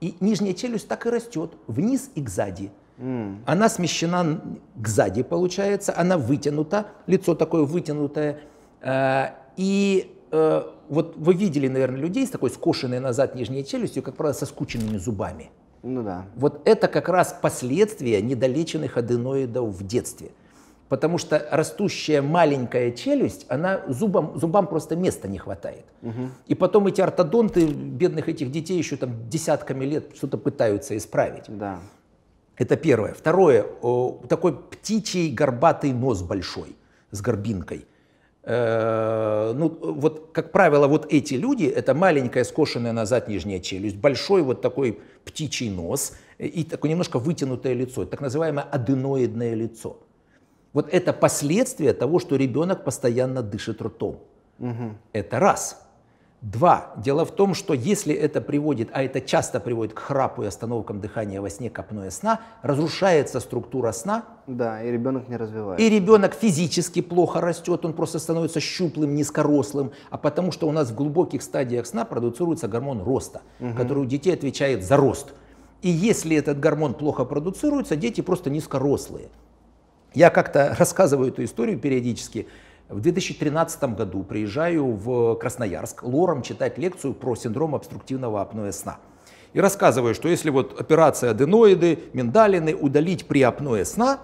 И нижняя челюсть так и растет, вниз и кзади. Mm. Она смещена к сзади, получается, она вытянута, лицо такое вытянутое. Э, и э, вот вы видели, наверное, людей с такой скошенной назад нижней челюстью, как правило, со скученными зубами. Ну да. Вот это как раз последствия недолеченных аденоидов в детстве. Потому что растущая маленькая челюсть, она зубам, зубам просто места не хватает. Угу. И потом эти ортодонты бедных этих детей еще там десятками лет что-то пытаются исправить. Да. Это первое. Второе, такой птичий горбатый нос большой с горбинкой. Э, ну, вот, как правило, вот эти люди, это маленькая скошенная назад нижняя челюсть, большой вот такой птичий нос и такое немножко вытянутое лицо, так называемое аденоидное лицо. Вот это последствия того, что ребенок постоянно дышит ртом. Угу. Это раз. Два. Дело в том, что если это приводит, а это часто приводит к храпу и остановкам дыхания во сне, капноя сна, разрушается структура сна. Да, и ребенок не развивается. И ребенок физически плохо растет, он просто становится щуплым, низкорослым, а потому что у нас в глубоких стадиях сна продуцируется гормон роста, угу. который у детей отвечает за рост. И если этот гормон плохо продуцируется, дети просто низкорослые. Я как-то (laughs) рассказываю эту историю периодически. В 2013 году приезжаю в Красноярск лором читать лекцию про синдром обструктивного апноэ сна. И рассказываю, что если вот операция аденоиды, миндалины удалить при апноэ сна,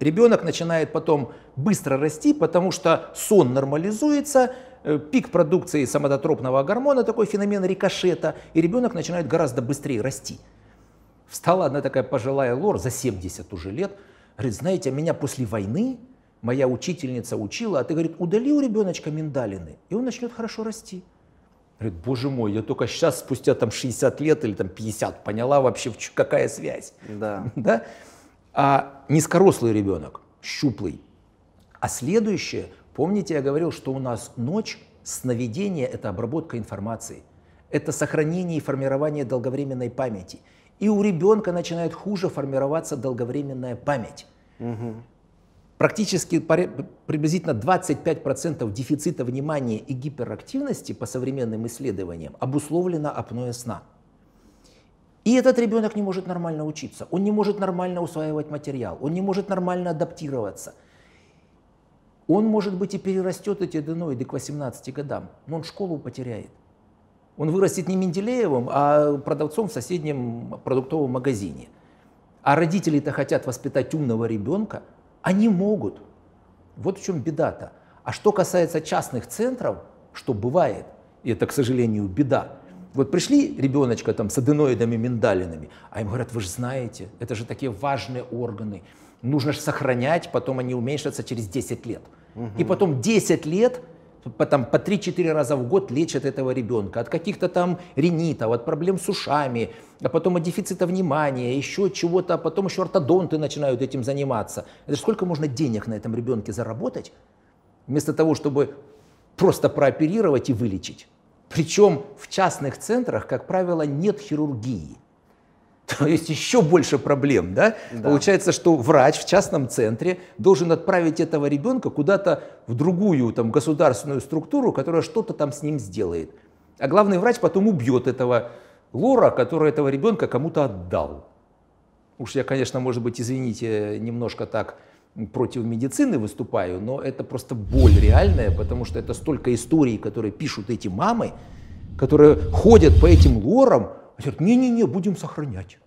ребенок начинает потом быстро расти, потому что сон нормализуется, э, пик продукции самодотропного гормона, такой феномен рикошета, и ребенок начинает гораздо быстрее расти. Встала одна такая пожилая лор за 70 уже лет, говорит, знаете, меня после войны моя учительница учила, а ты, говорит, удали у ребеночка миндалины, и он начнет хорошо расти. Говорит, боже мой, я только сейчас, спустя там 60 лет или там 50, поняла вообще, какая связь. Да. (laughs) да? А низкорослый ребенок, щуплый. А следующее, помните, я говорил, что у нас ночь, сновидение – это обработка информации. Это сохранение и формирование долговременной памяти. И у ребенка начинает хуже формироваться долговременная память. Угу. Практически приблизительно 25% дефицита внимания и гиперактивности по современным исследованиям обусловлено апноэ сна. И этот ребенок не может нормально учиться, он не может нормально усваивать материал, он не может нормально адаптироваться. Он, может быть, и перерастет эти аденоиды к 18 годам, но он школу потеряет. Он вырастет не Менделеевым, а продавцом в соседнем продуктовом магазине. А родители-то хотят воспитать умного ребенка – они могут. Вот в чем беда-то. А что касается частных центров, что бывает, и это, к сожалению, беда, вот пришли ребеночка там с аденоидами миндалинами, а им говорят, вы же знаете, это же такие важные органы, нужно же сохранять, потом они уменьшатся через 10 лет. Угу. И потом 10 лет по, там, по 3-4 раза в год лечат этого ребенка от каких-то там ринитов, от проблем с ушами, а потом от дефицита внимания, еще чего-то, а потом еще ортодонты начинают этим заниматься. Это сколько можно денег на этом ребенке заработать, вместо того, чтобы просто прооперировать и вылечить. Причем в частных центрах, как правило, нет хирургии. (laughs) то есть еще больше проблем, да? да? Получается, что врач в частном центре должен отправить этого ребенка куда-то в другую там, государственную структуру, которая что-то там с ним сделает. А главный врач потом убьет этого лора, который этого ребенка кому-то отдал. Уж я, конечно, может быть, извините, немножко так против медицины выступаю, но это просто боль реальная, потому что это столько историй, которые пишут эти мамы, которые ходят по этим лорам, говорят, не-не-не, будем сохранять,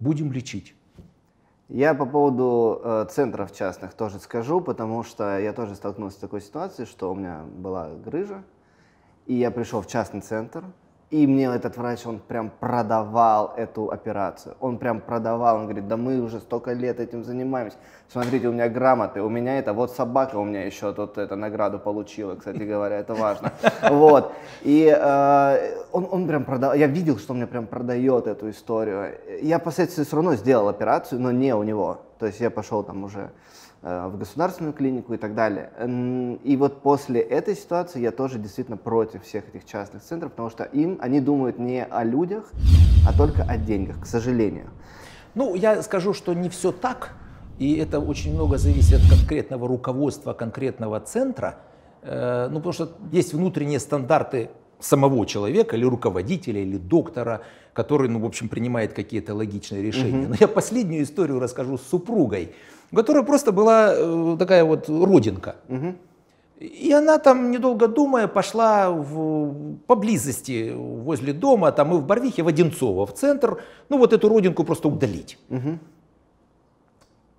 будем лечить. Я по поводу э, центров частных тоже скажу, потому что я тоже столкнулся с такой ситуацией, что у меня была грыжа, и я пришел в частный центр, и мне этот врач, он прям продавал эту операцию. Он прям продавал, он говорит, да мы уже столько лет этим занимаемся. Смотрите, у меня грамоты, у меня это, вот собака у меня еще тут эту награду получила, кстати говоря, это важно. Вот. И э, он, он прям продал, я видел, что он мне прям продает эту историю. Я впоследствии все равно сделал операцию, но не у него. То есть я пошел там уже в государственную клинику и так далее. И вот после этой ситуации я тоже действительно против всех этих частных центров, потому что им, они думают не о людях, а только о деньгах, к сожалению. Ну, я скажу, что не все так, и это очень много зависит от конкретного руководства конкретного центра, э, ну, потому что есть внутренние стандарты самого человека, или руководителя, или доктора, который, ну, в общем, принимает какие-то логичные решения. Угу. Но я последнюю историю расскажу с супругой которая просто была э, такая вот родинка. Угу. И она там, недолго думая, пошла в, поблизости, возле дома, там и в Барвихе, в Одинцово, в центр, ну вот эту родинку просто удалить. Угу.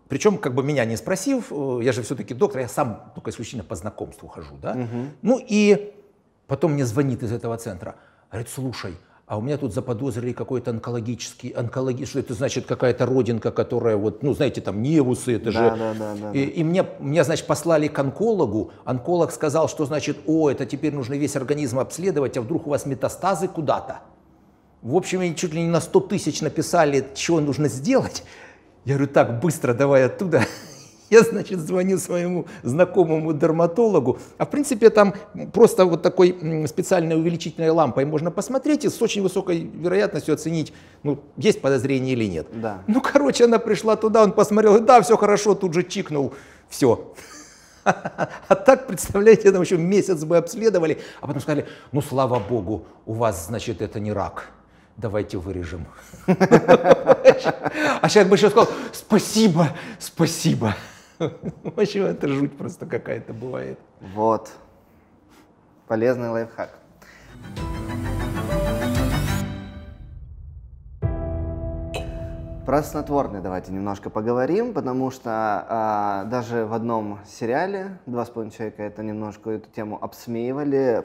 Причем, как бы меня не спросив, э, я же все-таки доктор, я сам только исключительно по знакомству хожу, да. Угу. Ну и потом мне звонит из этого центра, говорит, слушай, а у меня тут заподозрили какой-то онкологический, онкологи, что это значит какая-то родинка, которая вот, ну, знаете, там невусы, это да, же. Да, да, да, и, и мне, меня, значит, послали к онкологу, онколог сказал, что значит, о, это теперь нужно весь организм обследовать, а вдруг у вас метастазы куда-то. В общем, они чуть ли не на 100 тысяч написали, что нужно сделать. Я говорю, так, быстро давай оттуда. (laughs) Я, значит, звоню своему знакомому дерматологу, а в принципе там просто вот такой специальной увеличительной лампой можно посмотреть и с очень высокой вероятностью оценить, ну, есть подозрение или нет. Да. Ну, короче, она пришла туда, он посмотрел, да, все хорошо, тут же чикнул, все. (laughs) А так, представляете, там еще месяц бы обследовали, а потом сказали, ну, слава богу, у вас, значит, это не рак давайте вырежем. (laughs) А человек бы еще сказал, спасибо, спасибо. (laughs) В общем, это жуть просто какая-то бывает. Вот. Полезный лайфхак. Про снотворные давайте немножко поговорим, потому что а, даже в одном сериале «Два с половиной человека» это немножко эту тему обсмеивали.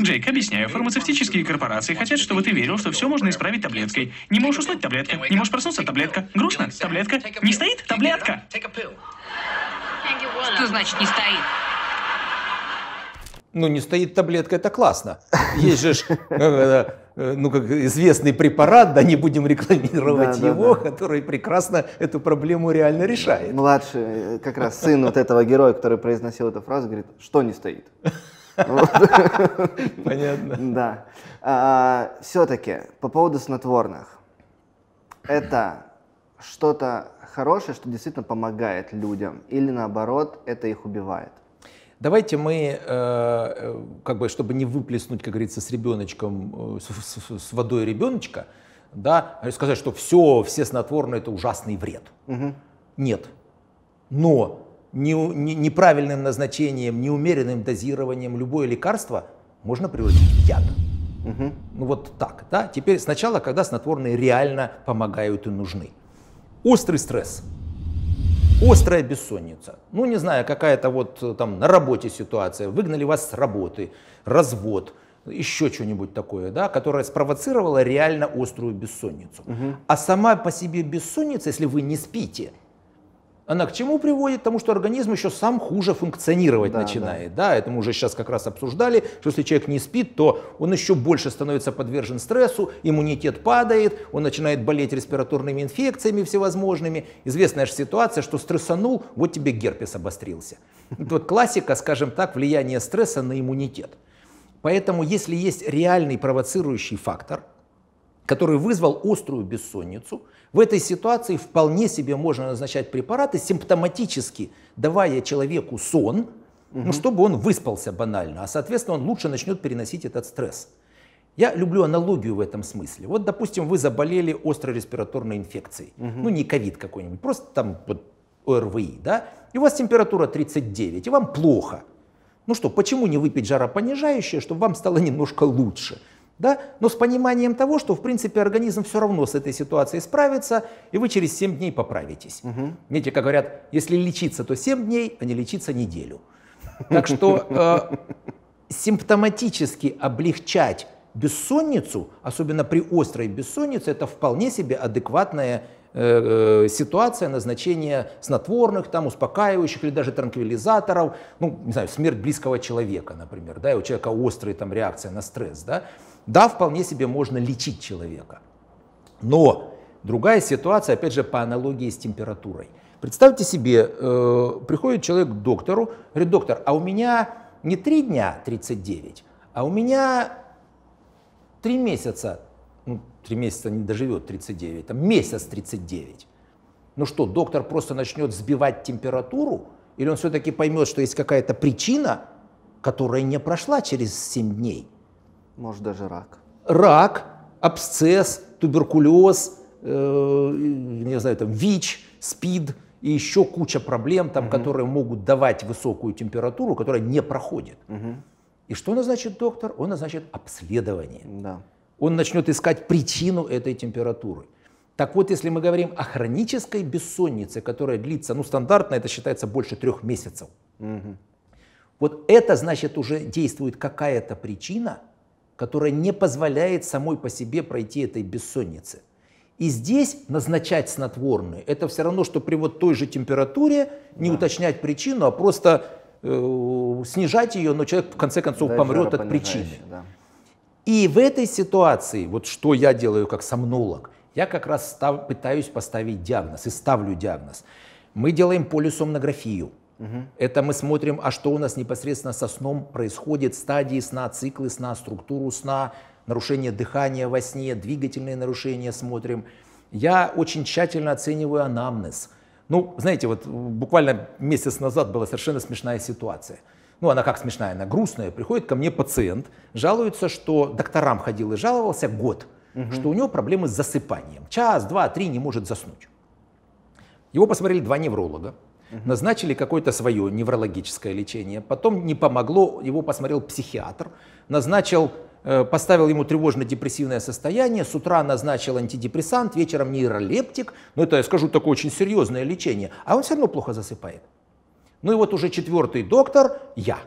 Джейк, объясняю. Фармацевтические корпорации хотят, чтобы ты верил, что все можно исправить таблеткой. Не можешь уснуть – таблетка. Не можешь проснуться – таблетка. Грустно – таблетка. Не стоит – таблетка. Что значит не стоит? Ну, не стоит таблетка, это классно. Есть же, э, э, ну, как известный препарат, да, не будем рекламировать Да, да, его, да. который прекрасно эту проблему реально решает. Младший, э, как раз сын вот этого героя, который произносил эту фразу, говорит, что не стоит. Понятно. (laughs) Да. Все-таки по поводу снотворных. Это что-то хорошее, что действительно помогает людям, или наоборот, это их убивает? Давайте мы, э, э, как бы, чтобы не выплеснуть, как говорится, с ребеночком, э, с, с- с водой ребеночка, да, сказать, что все, все снотворные это ужасный вред. Нет. Но неправильным назначением, неумеренным дозированием любое лекарство можно превратить в яд. Ну вот так, да. Теперь сначала, когда снотворные реально помогают и нужны. Острый стресс. Острая бессонница. Ну, не знаю, какая-то вот э, там на работе ситуация, выгнали вас с работы, развод, еще что-нибудь такое, да, которое спровоцировало реально острую бессонницу. А сама по себе бессонница, если вы не спите, она к чему приводит? К тому, что организм еще сам хуже функционировать Да, начинает. Да. это мы уже сейчас как раз обсуждали, что если человек не спит, то он еще больше становится подвержен стрессу, иммунитет падает, он начинает болеть респираторными инфекциями всевозможными. Известная же ситуация, что стрессанул, вот тебе герпес обострился. Это (laughs) вот классика, скажем так, влияние стресса на иммунитет. Поэтому если есть реальный провоцирующий фактор, который вызвал острую бессонницу, в этой ситуации вполне себе можно назначать препараты, симптоматически давая человеку сон, ну, чтобы он выспался банально, а соответственно он лучше начнет переносить этот стресс. Я люблю аналогию в этом смысле. Вот, допустим, вы заболели острой респираторной инфекцией, ну не ковид какой-нибудь, просто там вот ОРВИ, да, и у вас температура 39, и вам плохо. Ну что, почему не выпить жаропонижающее, чтобы вам стало немножко лучше? Да? Но с пониманием того, что в принципе организм все равно с этой ситуацией справится, и вы через 7 дней поправитесь. Знаете, как говорят, если лечиться, то 7 дней, а не лечиться неделю. (laughs) Так что э, симптоматически облегчать бессонницу, особенно при острой бессоннице, это вполне себе адекватная э, э, ситуация назначения снотворных, там, успокаивающих или даже транквилизаторов, ну, не знаю, смерть близкого человека, например, да, и у человека острая там реакция на стресс, да, да, вполне себе можно лечить человека. Но другая ситуация, опять же, по аналогии с температурой. Представьте себе, э, приходит человек к доктору, говорит, доктор, а у меня не три дня 39, а у меня три месяца, ну, три месяца не доживет 39, там месяц 39. Ну что, доктор просто начнет сбивать температуру, или он все-таки поймет, что есть какая-то причина, которая не прошла через 7 дней? Может, даже рак. рак, абсцесс, туберкулез, э, не знаю, там, ВИЧ, СПИД и еще куча проблем, там, которые могут давать высокую температуру, которая не проходит. И что назначит доктор? Он назначит обследование. Да. Он начнет искать причину этой температуры. Так вот, если мы говорим о хронической бессоннице, которая длится, ну, стандартно это считается больше трех месяцев, вот это значит уже действует какая-то причина, которая не позволяет самой по себе пройти этой бессоннице. И здесь назначать снотворные, это все равно, что при вот той же температуре не уточнять причину, а просто э, снижать ее, но человек в конце концов Да, помрет от причины. Да. И в этой ситуации, вот что я делаю как сомнолог, я как раз став- пытаюсь поставить диагноз и ставлю диагноз. Мы делаем полисомнографию. Это мы смотрим, а что у нас непосредственно со сном происходит, стадии сна, циклы сна, структуру сна, нарушение дыхания во сне, двигательные нарушения смотрим. Я очень тщательно оцениваю анамнез. Ну, знаете, вот буквально месяц назад была совершенно смешная ситуация. Ну, она как смешная, она грустная. Приходит ко мне пациент, жалуется, что докторам ходил и жаловался год, что у него проблемы с засыпанием. Час, два, три не может заснуть. Его посмотрели два невролога, назначили какое-то свое неврологическое лечение, потом не помогло, его посмотрел психиатр, назначил, э, поставил ему тревожно-депрессивное состояние, с утра назначил антидепрессант, вечером нейролептик, ну это, я скажу, такое очень серьезное лечение, а он все равно плохо засыпает. Ну и вот уже четвертый доктор я.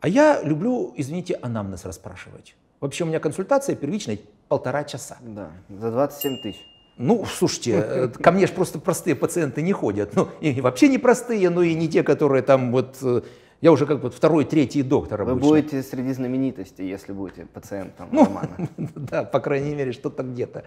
А я люблю, извините, анамнез расспрашивать. Вообще у меня консультация первичная полтора часа. Да. За 27 тысяч. Ну, слушайте, э, ко мне же просто простые пациенты не ходят. Ну, и вообще не простые, но и не те, которые там вот... э, Я уже как вот второй, третий доктор Вы обычно. будете среди знаменитостей, если будете пациентом Ну, Романа. (laughs) да, по крайней мере, что-то где-то.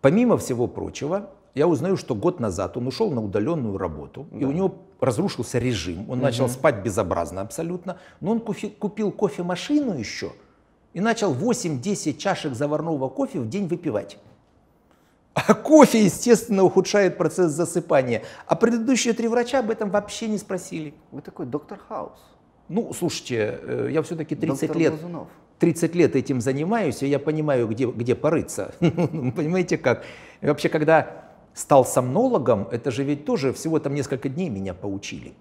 Помимо всего прочего, я узнаю, что год назад он ушел на удаленную работу, и у него разрушился режим. Он начал спать безобразно абсолютно, но он купил кофемашину еще и начал 8-10 чашек заварного кофе в день выпивать. А кофе, естественно, ухудшает процесс засыпания. А предыдущие три врача об этом вообще не спросили. Вы такой доктор Хаус. Ну, слушайте, э, я все-таки 30 доктор лет, Глазунов. 30 лет этим занимаюсь, и я понимаю, где, где порыться. (laughs) Понимаете как? И вообще, когда стал сомнологом, это же ведь тоже всего там несколько дней меня поучили.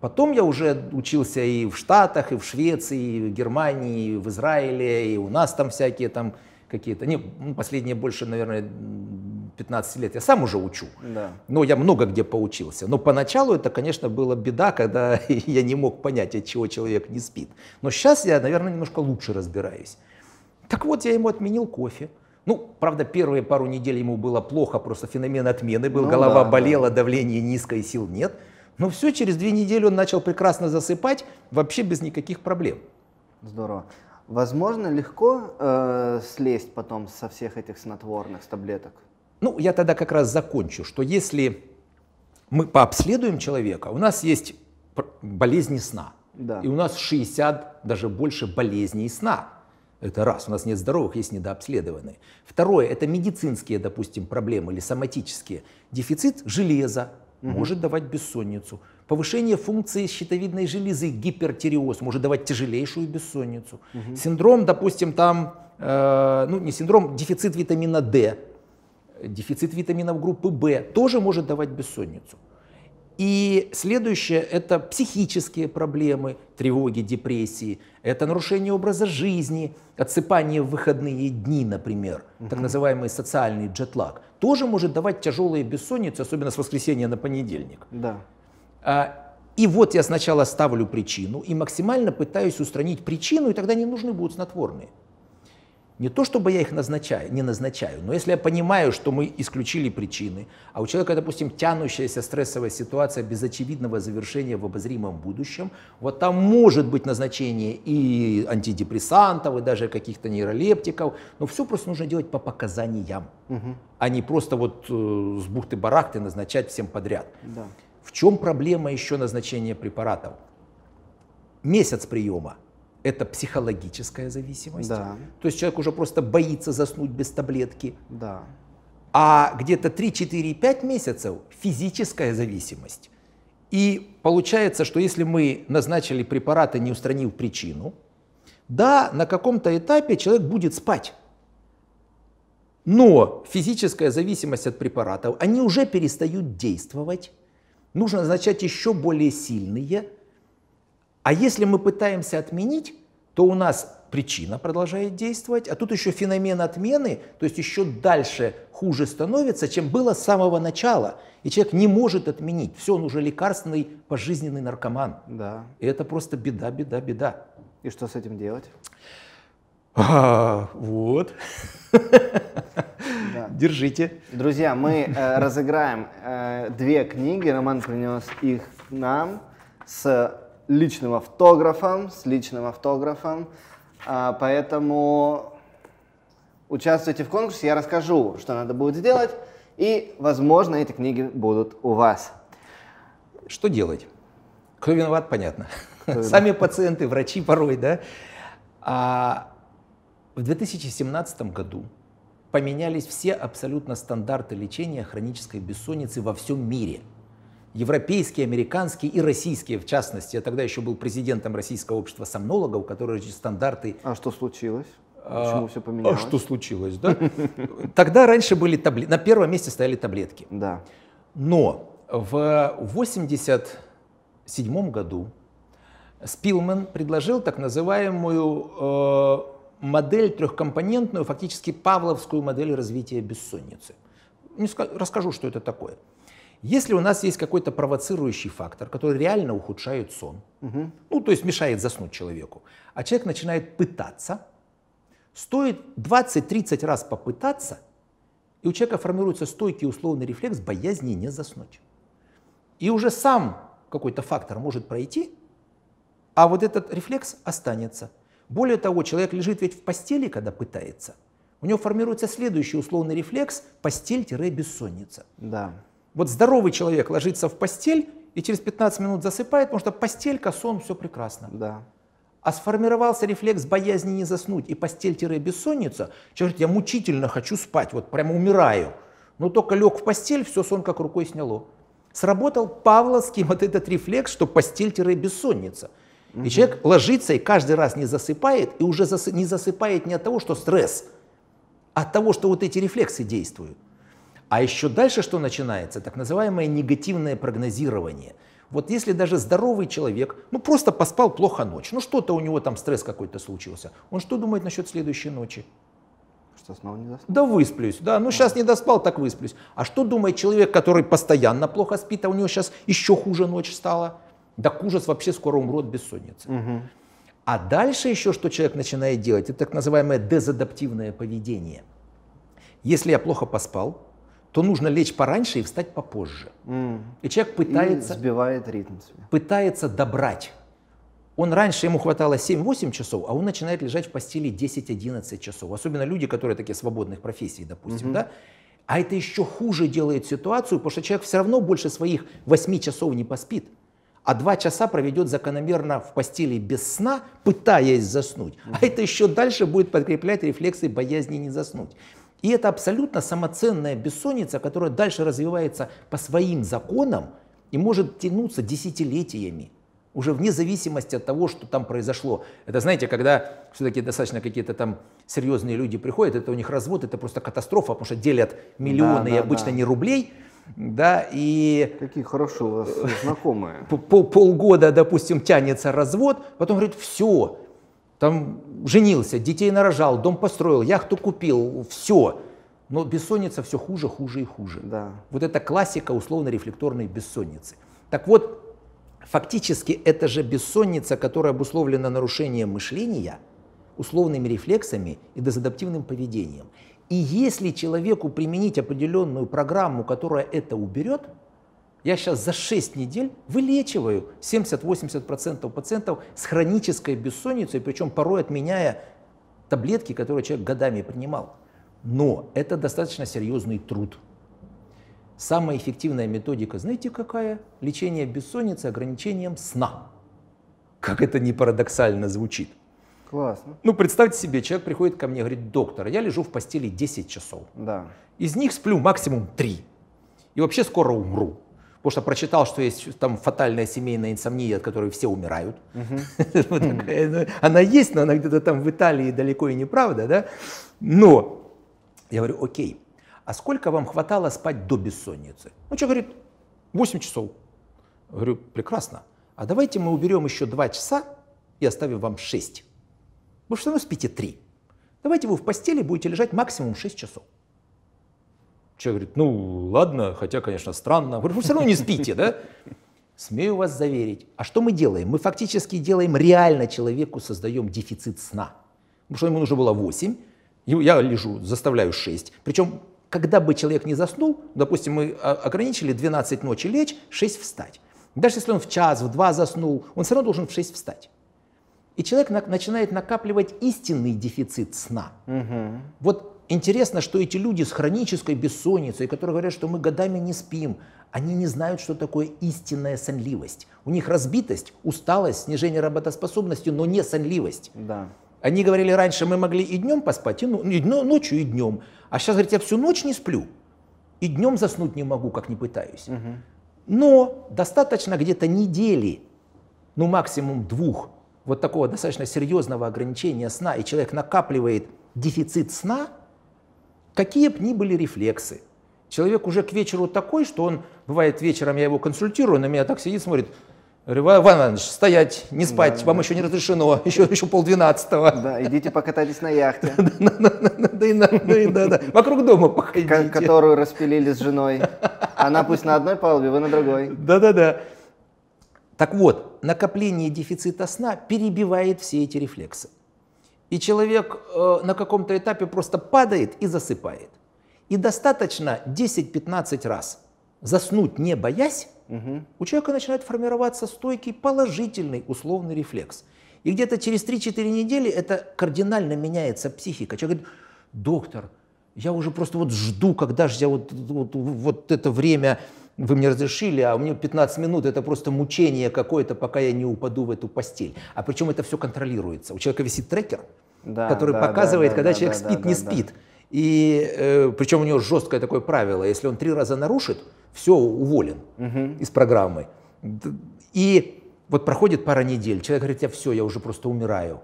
Потом я уже учился и в Штатах, и в Швеции, и в Германии, и в Израиле, и у нас там всякие там какие-то, не, ну, последние больше, наверное, м, 15 лет я сам уже учу. Да. Но я много где поучился. Но поначалу это, конечно, была беда, когда (laughs) я не мог понять, от чего человек не спит. Но сейчас я, наверное, немножко лучше разбираюсь. Так вот, я ему отменил кофе. Ну, правда, первые пару недель ему было плохо, просто феномен отмены был, Ну голова да, болела, давление низкое, сил нет. Но все, через две недели он начал прекрасно засыпать, вообще без никаких проблем. Здорово. Возможно, легко э, слезть потом со всех этих снотворных, с таблеток? Ну, я тогда как раз закончу, что если мы пообследуем человека, у нас есть болезни сна. Да. И у нас 60, даже больше болезней сна. Это раз, у нас нет здоровых, есть недообследованные. Второе, это медицинские, допустим, проблемы или соматические. Дефицит железа может давать бессонницу. Повышение функции щитовидной железы, гипертиреоз, может давать тяжелейшую бессонницу. Синдром, допустим, там, э, ну не синдром, дефицит витамина D, дефицит витаминов группы В тоже может давать бессонницу. И следующее – это психические проблемы, тревоги, депрессии. Это нарушение образа жизни, отсыпание в выходные дни, например, так называемый социальный джетлаг. Тоже может давать тяжелые бессонницы, особенно с воскресенья на понедельник. Да. А, И вот я сначала ставлю причину и максимально пытаюсь устранить причину, и тогда не нужны будут снотворные. Не то, чтобы я их назначаю, не назначаю, но если я понимаю, что мы исключили причины, а у человека, допустим, тянущаяся стрессовая ситуация без очевидного завершения в обозримом будущем, вот там может быть назначение и антидепрессантов, и даже каких-то нейролептиков, но все просто нужно делать по показаниям, а не просто вот э, с бухты-барахты назначать всем подряд. Да. В чем проблема еще назначения препаратов? Месяц приема – это психологическая зависимость. Да. То есть человек уже просто боится заснуть без таблетки. Да. А где-то 3-4-5 месяцев – физическая зависимость. И получается, что если мы назначили препараты, не устранив причину, да, на каком-то этапе человек будет спать. Но физическая зависимость от препаратов, они уже перестают действовать. Нужно назначать еще более сильные. А если мы пытаемся отменить, то у нас причина продолжает действовать, а тут еще феномен отмены, то есть еще дальше хуже становится, чем было с самого начала. И человек не может отменить. Все, он уже лекарственный пожизненный наркоман. Да. И это просто беда, беда, беда. И что с этим делать? А, вот. Да. Держите. Друзья, мы э, разыграем э, две книги. Роман принес их нам с личным автографом, с личным автографом. А, поэтому участвуйте в конкурсе, я расскажу, что надо будет сделать, и, возможно, эти книги будут у вас. Что делать? Кто виноват, понятно. Сами пациенты, врачи порой, да. А в 2017 году поменялись все абсолютно стандарты лечения хронической бессонницы во всем мире. Европейские, американские и российские, в частности. Я тогда еще был президентом Российского общества сомнологов, которые эти стандарты А что случилось? а, Почему все а поменялось? что случилось, да? Тогда раньше были таблетки, на первом месте стояли таблетки. Да. Но в 1987 году Спилман предложил так называемую э, модель трехкомпонентную, фактически павловскую модель развития бессонницы. Не ска- расскажу, что это такое. Если у нас есть какой-то провоцирующий фактор, который реально ухудшает сон, ну, то есть мешает заснуть человеку, а человек начинает пытаться, стоит 20-30 раз попытаться, и у человека формируется стойкий условный рефлекс боязни не заснуть. И уже сам какой-то фактор может пройти, а вот этот рефлекс останется. Более того, человек лежит ведь в постели, когда пытается. У него формируется следующий условный рефлекс – постель-бессонница. Да. Вот здоровый человек ложится в постель и через 15 минут засыпает, потому что постелька, сон, все прекрасно. Да. А сформировался рефлекс боязни не заснуть и постель-бессонница. Человек говорит, я мучительно хочу спать, вот прямо умираю. Но только лег в постель, все сон как рукой сняло. Сработал павловский вот этот рефлекс, что постель-бессонница. И человек ложится и каждый раз не засыпает, и уже засы, не засыпает не от того, что стресс, а от того, что вот эти рефлексы действуют. А еще дальше что начинается? Так называемое негативное прогнозирование. Вот если даже здоровый человек, ну просто поспал плохо ночь, ну что-то у него там стресс какой-то случился, он что думает насчет следующей ночи? Что снова не заснул? Да высплюсь, да, ну сейчас не доспал, так высплюсь. А что думает человек, который постоянно плохо спит, а у него сейчас еще хуже ночь стала? Да ужас вообще скоро умру от бессонницы. Угу. А дальше еще что человек начинает делать, это так называемое дезадаптивное поведение. Если я плохо поспал, то нужно лечь пораньше и встать попозже. М. И человек И пытается, сбивает ритм пытается добрать. Он раньше ему хватало 7-8 часов, а он начинает лежать в постели 10-11 часов. Особенно люди, которые такие свободных профессий, допустим, да? А это еще хуже делает ситуацию, потому что человек все равно больше своих 8 часов не поспит, а 2 часа проведет закономерно в постели без сна, пытаясь заснуть. А это еще дальше будет подкреплять рефлексы боязни не заснуть. И это абсолютно самоценная бессонница, которая дальше развивается по своим законам и может тянуться десятилетиями, уже вне зависимости от того, что там произошло. Это, знаете, когда все-таки достаточно какие-то там серьезные люди приходят, это у них развод, это просто катастрофа, потому что делят миллионы Да, и да, обычно да. не рублей, да, и Какие хорошие у вас (laughs) знакомые. по- по- полгода, допустим, тянется развод, потом говорит, все, там женился, детей нарожал, дом построил, яхту купил, все. Но бессонница все хуже, хуже и хуже. Да. Вот это классика условно-рефлекторной бессонницы. Так вот, фактически это же бессонница, которая обусловлена нарушением мышления, условными рефлексами и дезадаптивным поведением. И если человеку применить определенную программу, которая это уберет, я сейчас за 6 недель вылечиваю 70-80% пациентов с хронической бессонницей, причем порой отменяя таблетки, которые человек годами принимал. Но это достаточно серьезный труд. Самая эффективная методика, знаете какая? Лечение бессонницы ограничением сна. Как это не парадоксально звучит. Классно. Ну, представьте себе, человек приходит ко мне и говорит, доктор, я лежу в постели 10 часов. Да. Из них сплю максимум 3. И вообще скоро умру. Потому что прочитал, что есть там фатальная семейная инсомния, от которой все умирают. (laughs) Ну, Она есть, но она где-то там в Италии далеко и неправда, да? Но я говорю, окей, а сколько вам хватало спать до бессонницы? Ну, человек говорит, 8 часов. Я говорю, прекрасно. А давайте мы уберем еще 2 часа и оставим вам 6. Вы все равно спите 3. Давайте вы в постели будете лежать максимум 6 часов. Человек говорит, ну ладно, хотя, конечно, странно. Вы все равно не спите, да? Смею вас заверить. А что мы делаем? Мы фактически делаем реально человеку, создаем дефицит сна. Потому что ему нужно было 8, и я лежу, заставляю 6. Причем, когда бы человек не заснул, допустим, мы а, ограничили 12 ночи лечь, 6 встать. Даже если он в час, в два заснул, он все равно должен в 6 встать. И человек на- начинает накапливать истинный дефицит сна. Вот интересно, что эти люди с хронической бессонницей, которые говорят, что мы годами не спим, они не знают, что такое истинная сонливость. У них разбитость, усталость, снижение работоспособности, но не сонливость. Да. Они говорили раньше, мы могли и днем поспать, и, ну- и ночью, и днем. А сейчас, говорят, я всю ночь не сплю. И днем заснуть не могу, как не пытаюсь. Но достаточно где-то недели, ну максимум двух, вот такого достаточно серьезного ограничения сна, и человек накапливает дефицит сна, какие бы ни были рефлексы. Человек уже к вечеру такой, что он, бывает вечером, я его консультирую, на меня так сидит, смотрит, говорю, Иван Иванович, стоять, не спать, вам еще не разрешено, (laughs) еще, еще полдвенадцатого. Да, идите покатайтесь на яхте, (laughs) Да на- да да, да. Вокруг дома походите. которую распилили с женой. Она пусть на одной палубе, вы на другой. Да-да-да. Так вот, накопление дефицита сна перебивает все эти рефлексы. И человек э, на каком-то этапе просто падает и засыпает. и достаточно 10-15 раз заснуть не боясь, угу. у человека начинает формироваться стойкий положительный условный рефлекс. И где-то через 3-4 недели это кардинально меняется психика. Человек говорит, доктор, я уже просто вот жду, когда же я вот, вот, вот это время вы мне разрешили, а у меня 15 минут, это просто мучение какое-то, пока я не упаду в эту постель. А причем это все контролируется. У человека висит трекер, да, который да, показывает, да, когда да, человек да, спит, да, не да, спит. Да. И э, причем у него жесткое такое правило, если он три раза нарушит, все, уволен угу. из программы. И вот проходит пара недель, человек говорит, я все, я уже просто умираю.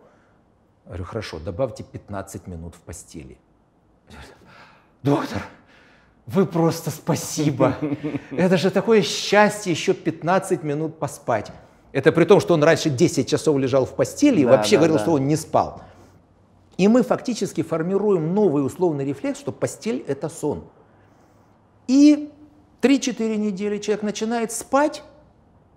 Я говорю, хорошо, добавьте 15 минут в постели. Доктор, вы просто спасибо. Это же такое счастье еще 15 минут поспать. Это при том, что он раньше 10 часов лежал в постели и да, вообще да, говорил, да. что он не спал. И мы фактически формируем новый условный рефлекс, что постель – это сон. И 3-4 недели человек начинает спать,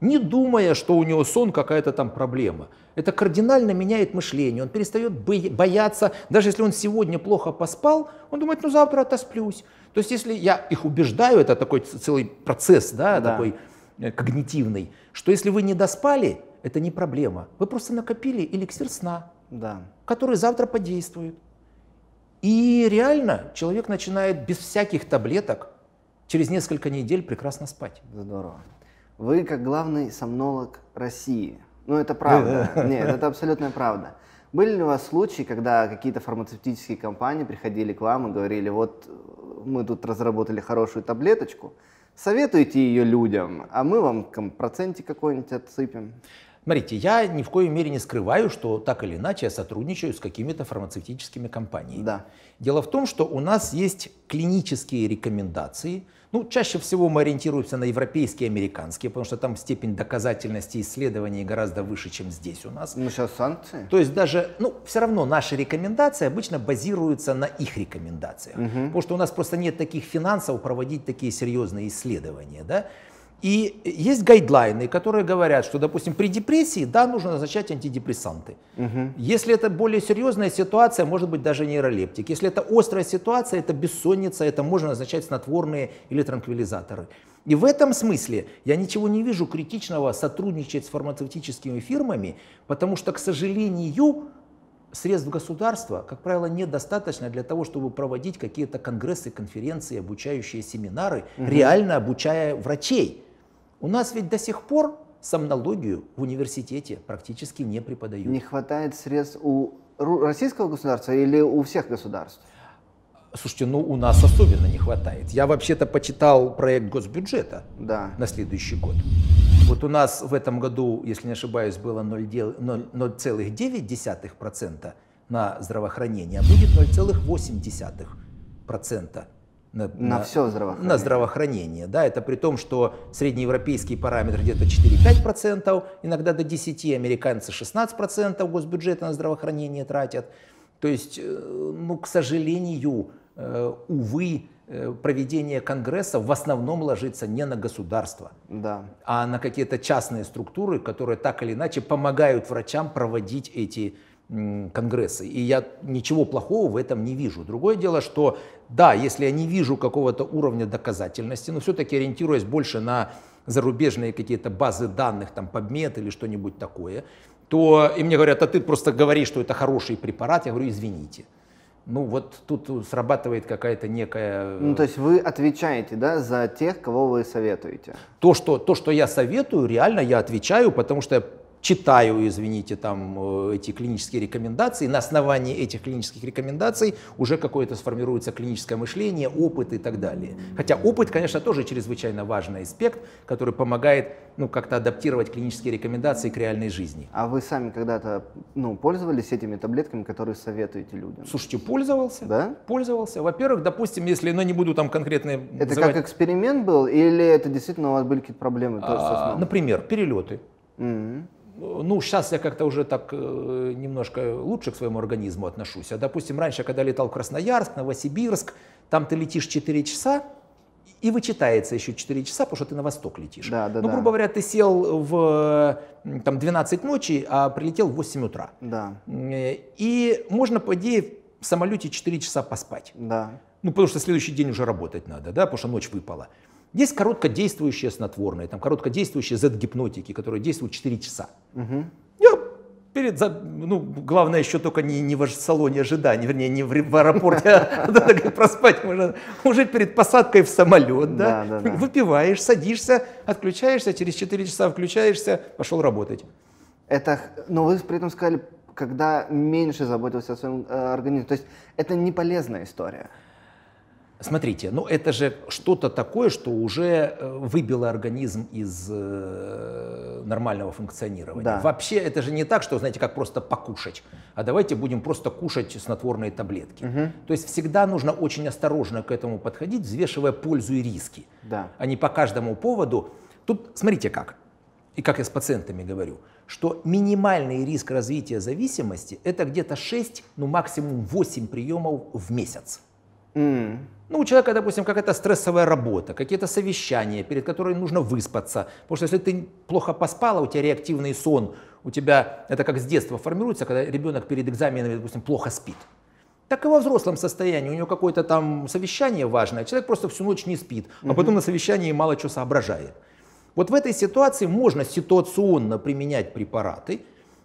не думая, что у него сон какая-то там проблема. Это кардинально меняет мышление. Он перестает бояться, даже если он сегодня плохо поспал, он думает, ну завтра отосплюсь. То есть если я их убеждаю, это такой целый процесс, да, да. такой э, когнитивный, что если вы не доспали, это не проблема. Вы просто накопили эликсир сна, да. который завтра подействует. И реально человек начинает без всяких таблеток через несколько недель прекрасно спать. Здорово. Вы как главный сомнолог России. Ну, это правда. (laughs) Нет, это абсолютная правда. Были ли у вас случаи, когда какие-то фармацевтические компании приходили к вам и говорили, вот мы тут разработали хорошую таблеточку, советуйте ее людям, а мы вам проценте какой-нибудь отсыпем? Смотрите, я ни в коей мере не скрываю, что так или иначе я сотрудничаю с какими-то фармацевтическими компаниями. Да. Дело в том, что у нас есть клинические рекомендации. Ну, чаще всего мы ориентируемся на европейские и американские, потому что там степень доказательности исследований гораздо выше, чем здесь у нас. Ну, сейчас санкции. То есть даже, ну, все равно наши рекомендации обычно базируются на их рекомендациях. Угу. Потому что у нас просто нет таких финансов проводить такие серьезные исследования, да. И есть гайдлайны, которые говорят, что, допустим, при депрессии, да, нужно назначать антидепрессанты. Угу. Если это более серьезная ситуация, может быть даже нейролептик. Если это острая ситуация, это бессонница, это можно назначать снотворные или транквилизаторы. И в этом смысле я ничего не вижу критичного сотрудничать с фармацевтическими фирмами, потому что, к сожалению, средств государства, как правило, недостаточно для того, чтобы проводить какие-то конгрессы, конференции, обучающие семинары, угу. реально обучая врачей. У нас ведь до сих пор сомнологию в университете практически не преподают. Не хватает средств у российского государства или у всех государств? Слушайте, ну у нас особенно не хватает. Я вообще-то почитал проект госбюджета да. на следующий год. Вот у нас в этом году, если не ошибаюсь, было 0,9% на здравоохранение, а будет 0,8% на, на, на все здравоохранение. На здравоохранение. Да, это при том, что среднеевропейский параметр где-то 4-5%, иногда до 10%, американцы 16% госбюджета на здравоохранение тратят. То есть, э, ну, к сожалению, э, увы, э, проведение конгресса в основном ложится не на государство, да. а на какие-то частные структуры, которые так или иначе помогают врачам проводить эти конгрессы. И я ничего плохого в этом не вижу. Другое дело, что да, если я не вижу какого-то уровня доказательности, но все-таки ориентируясь больше на зарубежные какие-то базы данных, там PubMed или что-нибудь такое, то и мне говорят, а ты просто говоришь, что это хороший препарат, я говорю, извините. Ну вот тут срабатывает какая-то некая... Ну то есть вы отвечаете, да, за тех, кого вы советуете? То, что, то, что я советую, реально я отвечаю, потому что я читаю, извините, там э, эти клинические рекомендации, на основании этих клинических рекомендаций уже какое-то сформируется клиническое мышление, опыт и так далее. Хотя опыт, конечно, тоже чрезвычайно важный аспект, который помогает ну, как-то адаптировать клинические рекомендации к реальной жизни. А вы сами когда-то ну, пользовались этими таблетками, которые советуете людям? Слушайте, пользовался. Да? Пользовался. Во-первых, допустим, если, ну не буду там конкретные... Это называть... как эксперимент был или это действительно у вас были какие-то проблемы? А, например, перелеты. Mm-hmm ну, сейчас я как-то уже так э, немножко лучше к своему организму отношусь. А, допустим, раньше, когда летал в Красноярск, Новосибирск, там ты летишь 4 часа, и вычитается еще 4 часа, потому что ты на восток летишь. Да, да, ну, грубо да. говоря, ты сел в там, 12 ночи, а прилетел в 8 утра. Да. Э, и можно, по идее, в самолете 4 часа поспать. Да. Ну, потому что следующий день уже работать надо, да, потому что ночь выпала. Есть короткодействующие снотворные, там короткодействующие Z-гипнотики, которые действуют 4 часа. Угу. Я перед, ну, главное еще только не, не в салоне ожидания, вернее, не в, в аэропорте, (laughs) а проспать можно уже перед посадкой в самолет, да, выпиваешь, садишься, отключаешься, через 4 часа включаешься, пошел работать. Это, но вы при этом сказали, когда меньше заботился о своем э, организме. То есть это не полезная история. Смотрите, ну это же что-то такое, что уже э, выбило организм из э, нормального функционирования. Да. Вообще это же не так, что, знаете, как просто покушать, а давайте будем просто кушать снотворные таблетки. То есть всегда нужно очень осторожно к этому подходить, взвешивая пользу и риски, Да. а не по каждому поводу. Тут смотрите как, и как я с пациентами говорю, что минимальный риск развития зависимости это где-то 6, ну максимум 8 приемов в месяц. М, Ну, у человека, допустим, какая-то стрессовая работа, какие-то совещания, перед которыми нужно выспаться. Потому что если ты плохо поспала, у тебя реактивный сон, у тебя это как с детства формируется, когда ребенок перед экзаменами, допустим, плохо спит. Так и во взрослом состоянии. У него какое-то там совещание важное, человек просто всю ночь не спит, а потом на совещании мало что соображает. Вот в этой ситуации можно ситуационно применять препараты,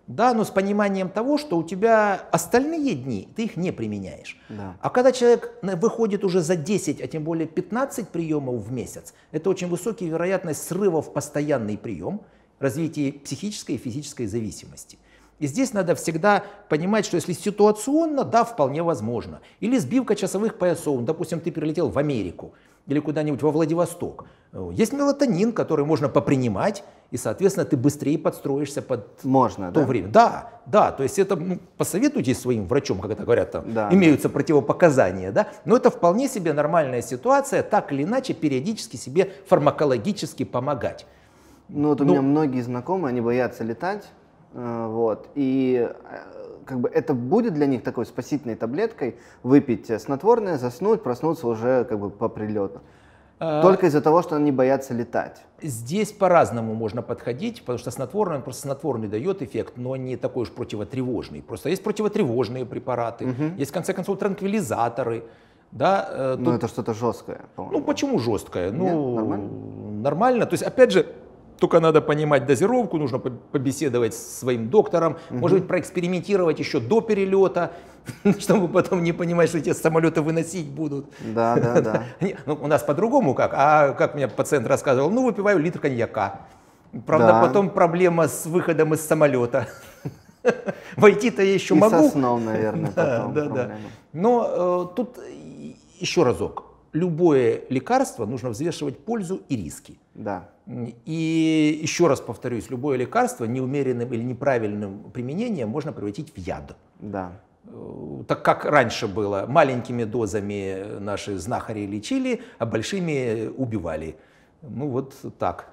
да, но с пониманием того, что у тебя остальные дни ты их не применяешь. Да. А когда человек выходит уже за 10, а тем более 15 приемов в месяц, это очень высокая вероятность срыва в постоянный прием, развития психической и физической зависимости. И здесь надо всегда понимать, что если ситуационно, да, вполне возможно. Или сбивка часовых поясов. Допустим, ты перелетел в Америку или куда-нибудь во Владивосток. Э, Есть мелатонин, который можно попринимать, и, соответственно, ты быстрее подстроишься под Можно, то да? время. Да, да, то есть это ну, посоветуйтесь своим врачом, как это говорят, там Да. имеются противопоказания, да, но это вполне себе нормальная ситуация, так или иначе периодически себе фармакологически помогать. Ну вот у Ну- меня многие знакомые, они боятся летать, э, вот, и э, как бы это будет для них такой спасительной таблеткой выпить э, снотворное, заснуть, проснуться уже как бы по прилету. А, Только из-за того, что они боятся летать. Здесь по-разному можно подходить, потому что снотворный, он просто снотворный дает эффект, но не такой уж противотревожный. Просто есть противотревожные препараты, есть в конце концов транквилизаторы, да, э, Ну тут это что-то жесткое, по-моему. Ну, почему жесткое? Нет, Ну, нормально? нормально. То есть, опять же, только надо понимать дозировку, нужно по- побеседовать с своим доктором, может быть, проэкспериментировать еще до перелета, (laughs) чтобы потом не понимать, что эти самолеты выносить будут. Да, да, (laughs) да. Ну, у нас по-другому как. А как мне пациент рассказывал, ну, выпиваю литр коньяка. Правда, Да. потом проблема с выходом из самолета. (laughs) Войти-то я еще И могу. со сном, наверное, Да, потом да, да. Но э, тут еще разок. Любое лекарство нужно взвешивать пользу и риски. Да. И еще раз повторюсь, любое лекарство неумеренным или неправильным применением можно превратить в яд. Да. Э, Так как раньше было, маленькими дозами наши знахари лечили, а большими убивали. Ну вот так.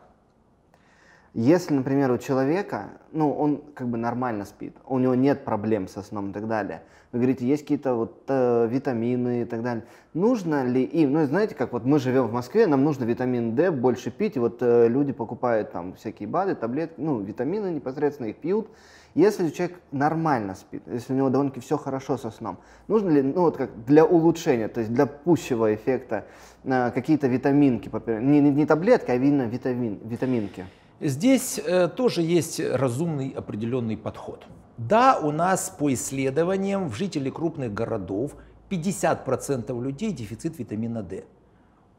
Если, например, у человека, ну, он как бы нормально спит, у него нет проблем со сном и так далее, вы говорите, есть какие-то вот э, витамины и так далее, нужно ли им, ну, знаете, как вот мы живем в Москве, нам нужно витамин D больше пить, и вот э, люди покупают там всякие БАДы, таблетки, ну, витамины непосредственно их пьют. Если человек нормально спит, если у него довольно-таки все хорошо со сном, нужно ли, ну, вот как для улучшения, то есть для пущего эффекта э, какие-то витаминки, не, не, не таблетки, а именно витамин, витаминки? Здесь э, тоже есть разумный определенный подход. Да, у нас по исследованиям в жителей крупных городов 50% людей дефицит витамина D.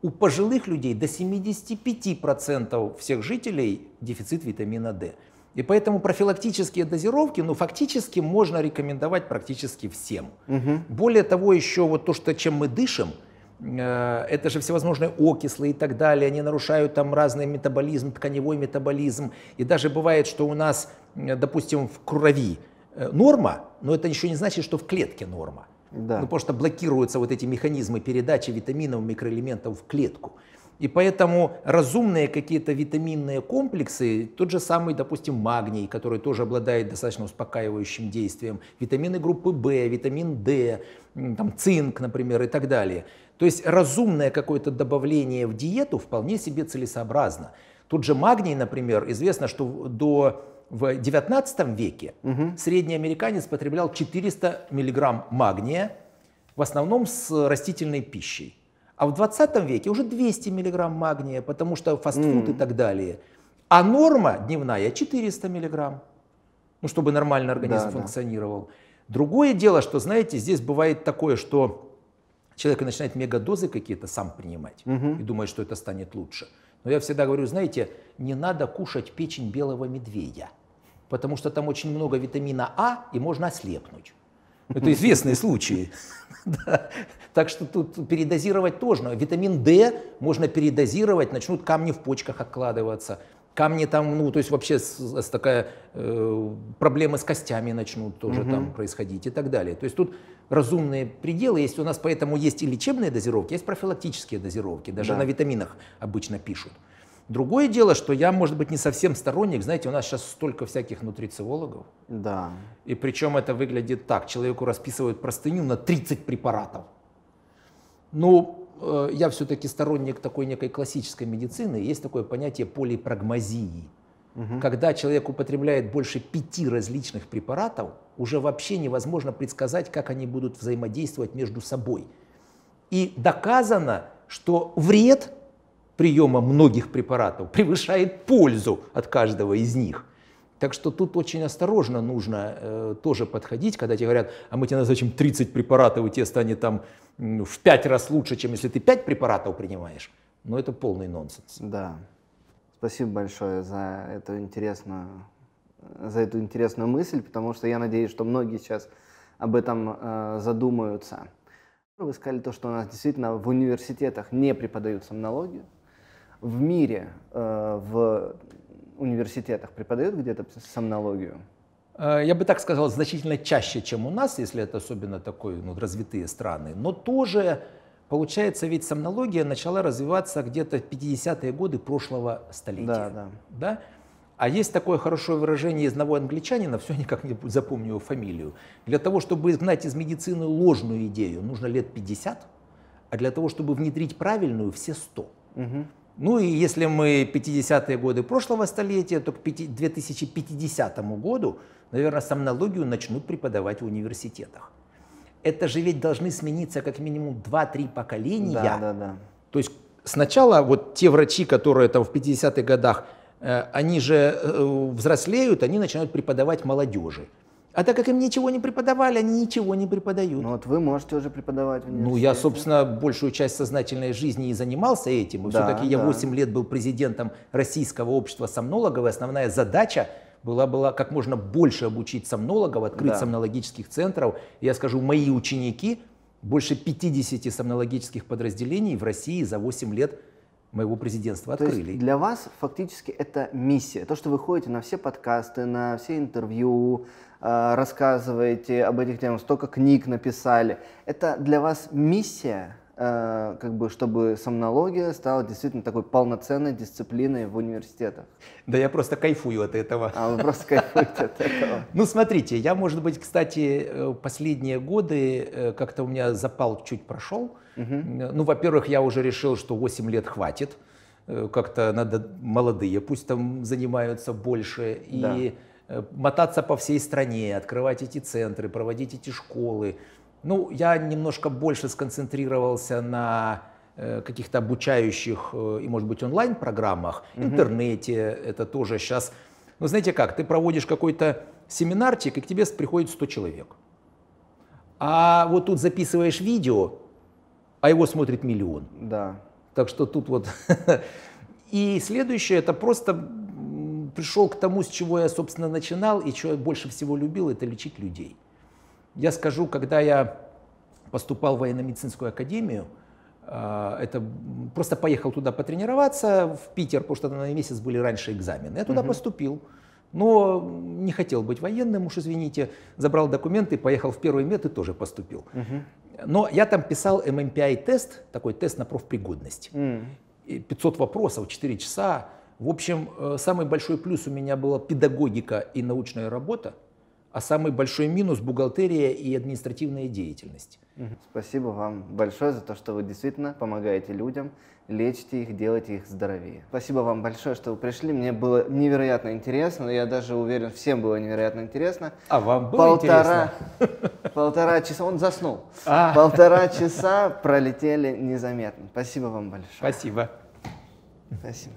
У пожилых людей до 75% всех жителей дефицит витамина D. И поэтому профилактические дозировки, ну, фактически можно рекомендовать практически всем. Более того, еще вот то, что, чем мы дышим, это же всевозможные окислы и так далее, они нарушают там разный метаболизм, тканевой метаболизм. И даже бывает, что у нас, э, допустим, в крови э, норма, но это еще не значит, что в клетке норма. Да. Ну, потому что блокируются вот эти механизмы передачи витаминов, микроэлементов в клетку. И поэтому разумные какие-то витаминные комплексы, тот же самый, допустим, магний, который тоже обладает достаточно успокаивающим действием, витамины группы В, витамин D, там, цинк, например, и так далее. То есть разумное какое-то добавление в диету вполне себе целесообразно. Тут же магний, например, известно, что до в 19 веке средний американец потреблял 400 миллиграмм магния, в основном с растительной пищей. А в 20 веке уже 200 миллиграмм магния, потому что фастфуд mm. и так далее. А норма дневная 400 миллиграмм, ну, чтобы нормально организм да, функционировал. Да. Другое дело, что, знаете, здесь бывает такое, что человек начинает мегадозы какие-то сам принимать угу. и думает, что это станет лучше. Но я всегда говорю, знаете, не надо кушать печень белого медведя, потому что там очень много витамина А, и можно ослепнуть. Это известные случаи. (laughs) Так что тут передозировать тоже. Витамин D можно передозировать, начнут камни в почках откладываться. Камни там, ну, то есть вообще с, с такая э, проблемы с костями начнут тоже угу. там происходить и так далее. То есть тут разумные пределы есть. У нас поэтому есть и лечебные дозировки, есть профилактические дозировки. Даже да. на витаминах обычно пишут. Другое дело, что я, может быть, не совсем сторонник. Знаете, у нас сейчас столько всяких нутрициологов. Да. И причем это выглядит так. Человеку расписывают простыню на 30 препаратов. Ну, э, я все-таки сторонник такой некой классической медицины. Есть такое понятие полипрагмазии. Угу. Когда человек употребляет больше пяти различных препаратов, уже вообще невозможно предсказать, как они будут взаимодействовать между собой. И доказано, что вред приема многих препаратов превышает пользу от каждого из них. Так что тут очень осторожно нужно э, тоже подходить, когда тебе говорят, а мы тебе назначим 30 препаратов, и тебе станет там в 5 раз лучше, чем если ты 5 препаратов принимаешь. Но это полный нонсенс. Да. Спасибо большое за эту интересную, за эту интересную мысль, потому что я надеюсь, что многие сейчас об этом э, задумаются. Вы сказали то, что у нас действительно в университетах не преподают сомнологию в мире, э, в университетах преподают где-то сомнологию? Э, я бы так сказал, значительно чаще, чем у нас, если это особенно такой, ну, развитые страны. Но тоже, получается, ведь сомнология начала развиваться где-то в 50-е годы прошлого столетия. Да, да. да? А есть такое хорошее выражение одного англичанина, все никак не запомню его фамилию. Для того, чтобы изгнать из медицины ложную идею, нужно лет 50, а для того, чтобы внедрить правильную, все 100. Угу. Ну и если мы 50-е годы прошлого столетия, то к 2050 году, наверное, сомнологию начнут преподавать в университетах. Это же ведь должны смениться как минимум 2-3 поколения. Да, да, да. То есть сначала вот те врачи, которые там в 50-х годах, э, они же э, взрослеют, они начинают преподавать молодежи. А так как им ничего не преподавали, они ничего не преподают. Ну вот вы можете уже преподавать в Ну я, собственно, большую часть сознательной жизни и занимался этим. И да, все-таки я 8 лет был президентом Российского общества сомнологов, и основная задача была, была как можно больше обучить сомнологов, открыть да. сомнологических центров. Я скажу, мои ученики, больше 50 сомнологических подразделений в России за 8 лет моего президентства открыли. То есть для вас фактически это миссия. То, что вы ходите на все подкасты, на все интервью, Э, рассказываете об этих темах, столько книг написали. Это для вас миссия, как бы, чтобы сомнология стала действительно такой полноценной дисциплиной в университетах? Да я просто кайфую от этого. А вы просто кайфуете от этого? (laughs) Ну, смотрите, я, может быть, кстати, э, последние годы как-то у меня запал чуть прошел. Ну, во-первых, я уже решил, что 8 лет хватит. Как-то надо молодые, пусть там занимаются больше. И Э, мотаться по всей стране, открывать эти центры, проводить эти школы. Ну, я немножко больше сконцентрировался на э, каких-то обучающих э, и, может быть, онлайн-программах, угу. интернете, это тоже сейчас. Ну, знаете как, ты проводишь какой-то семинарчик, и к тебе приходит 100 человек. А вот тут записываешь видео, а его смотрит миллион. Да. Так что тут вот... (laughs) И следующее, это просто пришел к тому, с чего я, собственно, начинал и что я больше всего любил, это лечить людей. Я скажу, когда я поступал в военно-медицинскую академию, а, это просто поехал туда потренироваться в Питер, потому что на месяц были раньше экзамены. Я туда угу. поступил, но не хотел быть военным, уж извините, забрал документы, поехал в первый мед и тоже поступил. Угу. Но я там писал MMPI-тест, такой тест на профпригодность. Mm. 500 вопросов, 4 часа. В общем, э, самый большой плюс у меня была педагогика и научная работа, а самый большой минус – бухгалтерия и административная деятельность. Спасибо вам большое за то, что вы действительно помогаете людям, лечите их, делаете их здоровее. Спасибо вам большое, что вы пришли. Мне было невероятно интересно. Я даже уверен, всем было невероятно интересно. А вам было Полтора... интересно? (laughs) полтора часа, он заснул. А. Полтора часа пролетели незаметно. Спасибо вам большое. Спасибо. Спасибо.